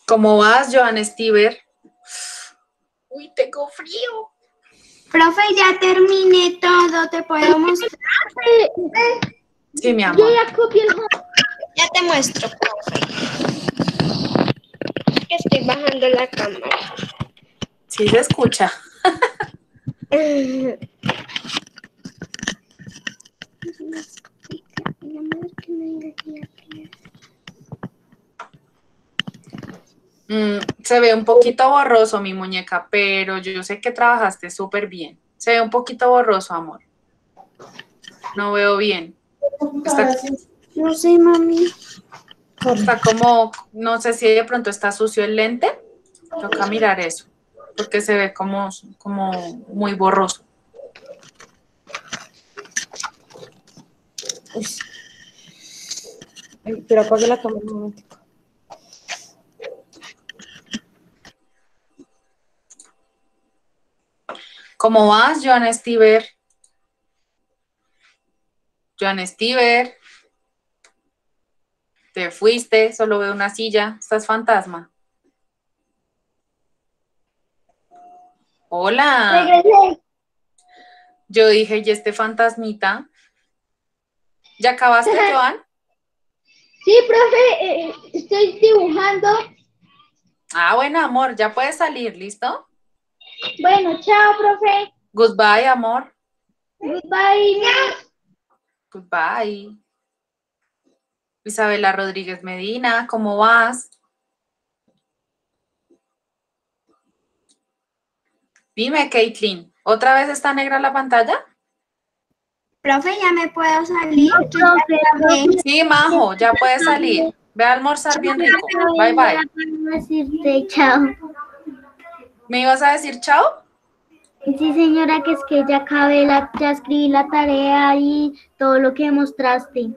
¿Cómo vas, Joan Stiver? Uy, tengo frío. Profe, ya terminé todo, ¿te puedo mostrar? Sí, mi amor. Ya te muestro, profe. Estoy bajando la cámara. Sí se escucha. Mm, se ve un poquito borroso mi muñeca, pero yo sé que trabajaste súper bien. Se ve un poquito borroso, amor. No veo bien. Está, No sé, mami. está como, no sé si de pronto está sucio el lente. Toca mirar eso, porque se ve como, como muy borroso. Pero apague la cámara un momentico. ¿Cómo vas, Joan Stiver? Joan Stiver. Te fuiste, solo veo una silla. Estás fantasma. Hola. Regresé. Yo dije, ¿y este fantasmita? ¿Ya acabaste, Joan? Sí, profe, eh, estoy dibujando. Ah, bueno, amor, ya puedes salir, ¿listo? Bueno, chao, profe. Goodbye, amor. Goodbye. Goodbye. Isabela Rodríguez Medina, ¿cómo vas? Dime, Caitlin, ¿otra vez está negra la pantalla? Profe, ya me puedo salir. Sí, Majo, ya puedes salir. Ve a almorzar bien rico. Bye, bye. chao. ¿Me ibas a decir chao? Sí, señora, que es que ya acabé la, ya escribí la tarea y todo lo que mostraste.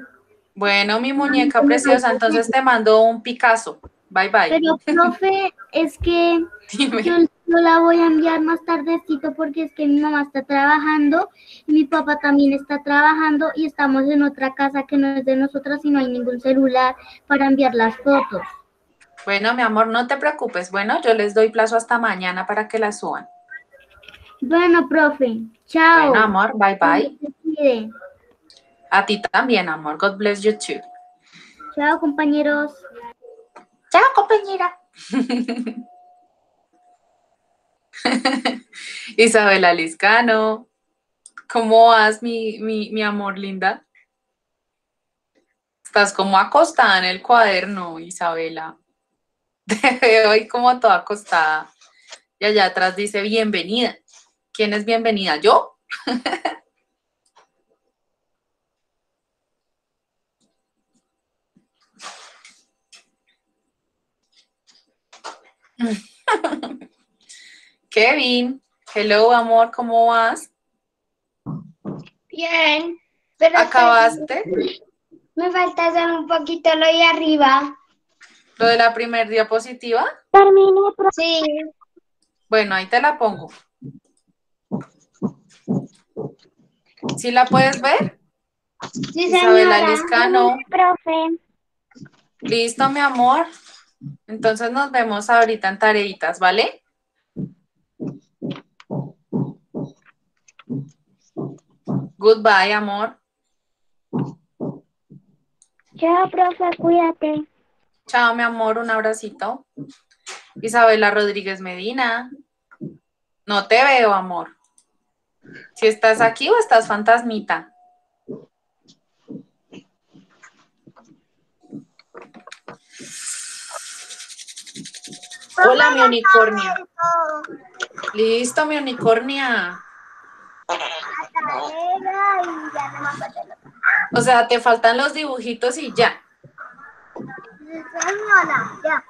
Bueno, mi muñeca preciosa, entonces te mando un Picasso. Bye, bye. Pero, profe, es que Dime. yo, yo la voy a enviar más tardecito porque es que mi mamá está trabajando y mi papá también está trabajando y estamos en otra casa que no es de nosotras y no hay ningún celular para enviar las fotos. Bueno, mi amor, no te preocupes. Bueno, yo les doy plazo hasta mañana para que la suban. Bueno, profe, chao. Bueno, amor, bye, bye. A ti también, amor. God bless you too. Chao, compañeros. Chao, compañera. Isabela Liscano. ¿Cómo vas, mi, mi, mi amor linda? Estás como acostada en el cuaderno, Isabela. Te veo ahí como toda acostada. Y allá atrás dice bienvenida. ¿Quién es bienvenida? ¿Yo? Kevin, hello amor, ¿cómo vas? Bien. Pero ¿Acabaste? Me falta hacer un poquito lo de arriba. ¿Lo de la primer diapositiva? Terminé, Sí. Bueno, ahí te la pongo. ¿Sí la puedes ver? Sí, señora. Liscano. Profe. Listo, mi amor. Entonces nos vemos ahorita en tareitas, ¿vale? Goodbye, amor. Chao, profe, cuídate. Chao, mi amor, un abracito. Isabela Rodríguez Medina. No te veo, amor. Si estás aquí o estás fantasmita. Hola, mi unicornia. Listo, mi unicornia. O sea, te faltan los dibujitos y ya. Señora, ya.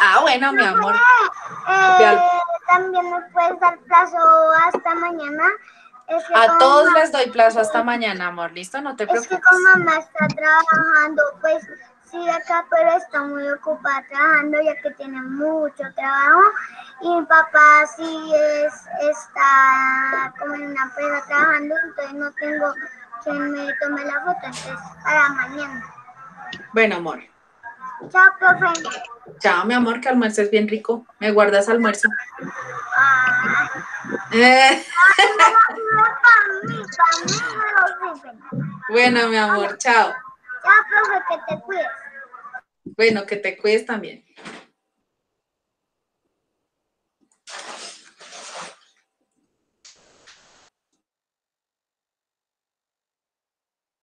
Ah, bueno, mi amor. Eh, también me puedes dar plazo hasta mañana. Es que A todos les doy plazo hasta mañana, amor. ¿Listo? No te Es que preocupes. como mamá está trabajando, pues sí acá, pero está muy ocupada trabajando ya que tiene mucho trabajo. Y mi papá sí es, está como en una empresa trabajando, entonces no tengo quien me tome la foto, entonces para mañana. Bueno, amor. Chao, profe. Chao, mi amor, que almuerces bien rico. Me guardas almuerzo. Ah, Eh, bueno, mi amor, chao. Chao, profe, que te cuides. Bueno, que te cuides también.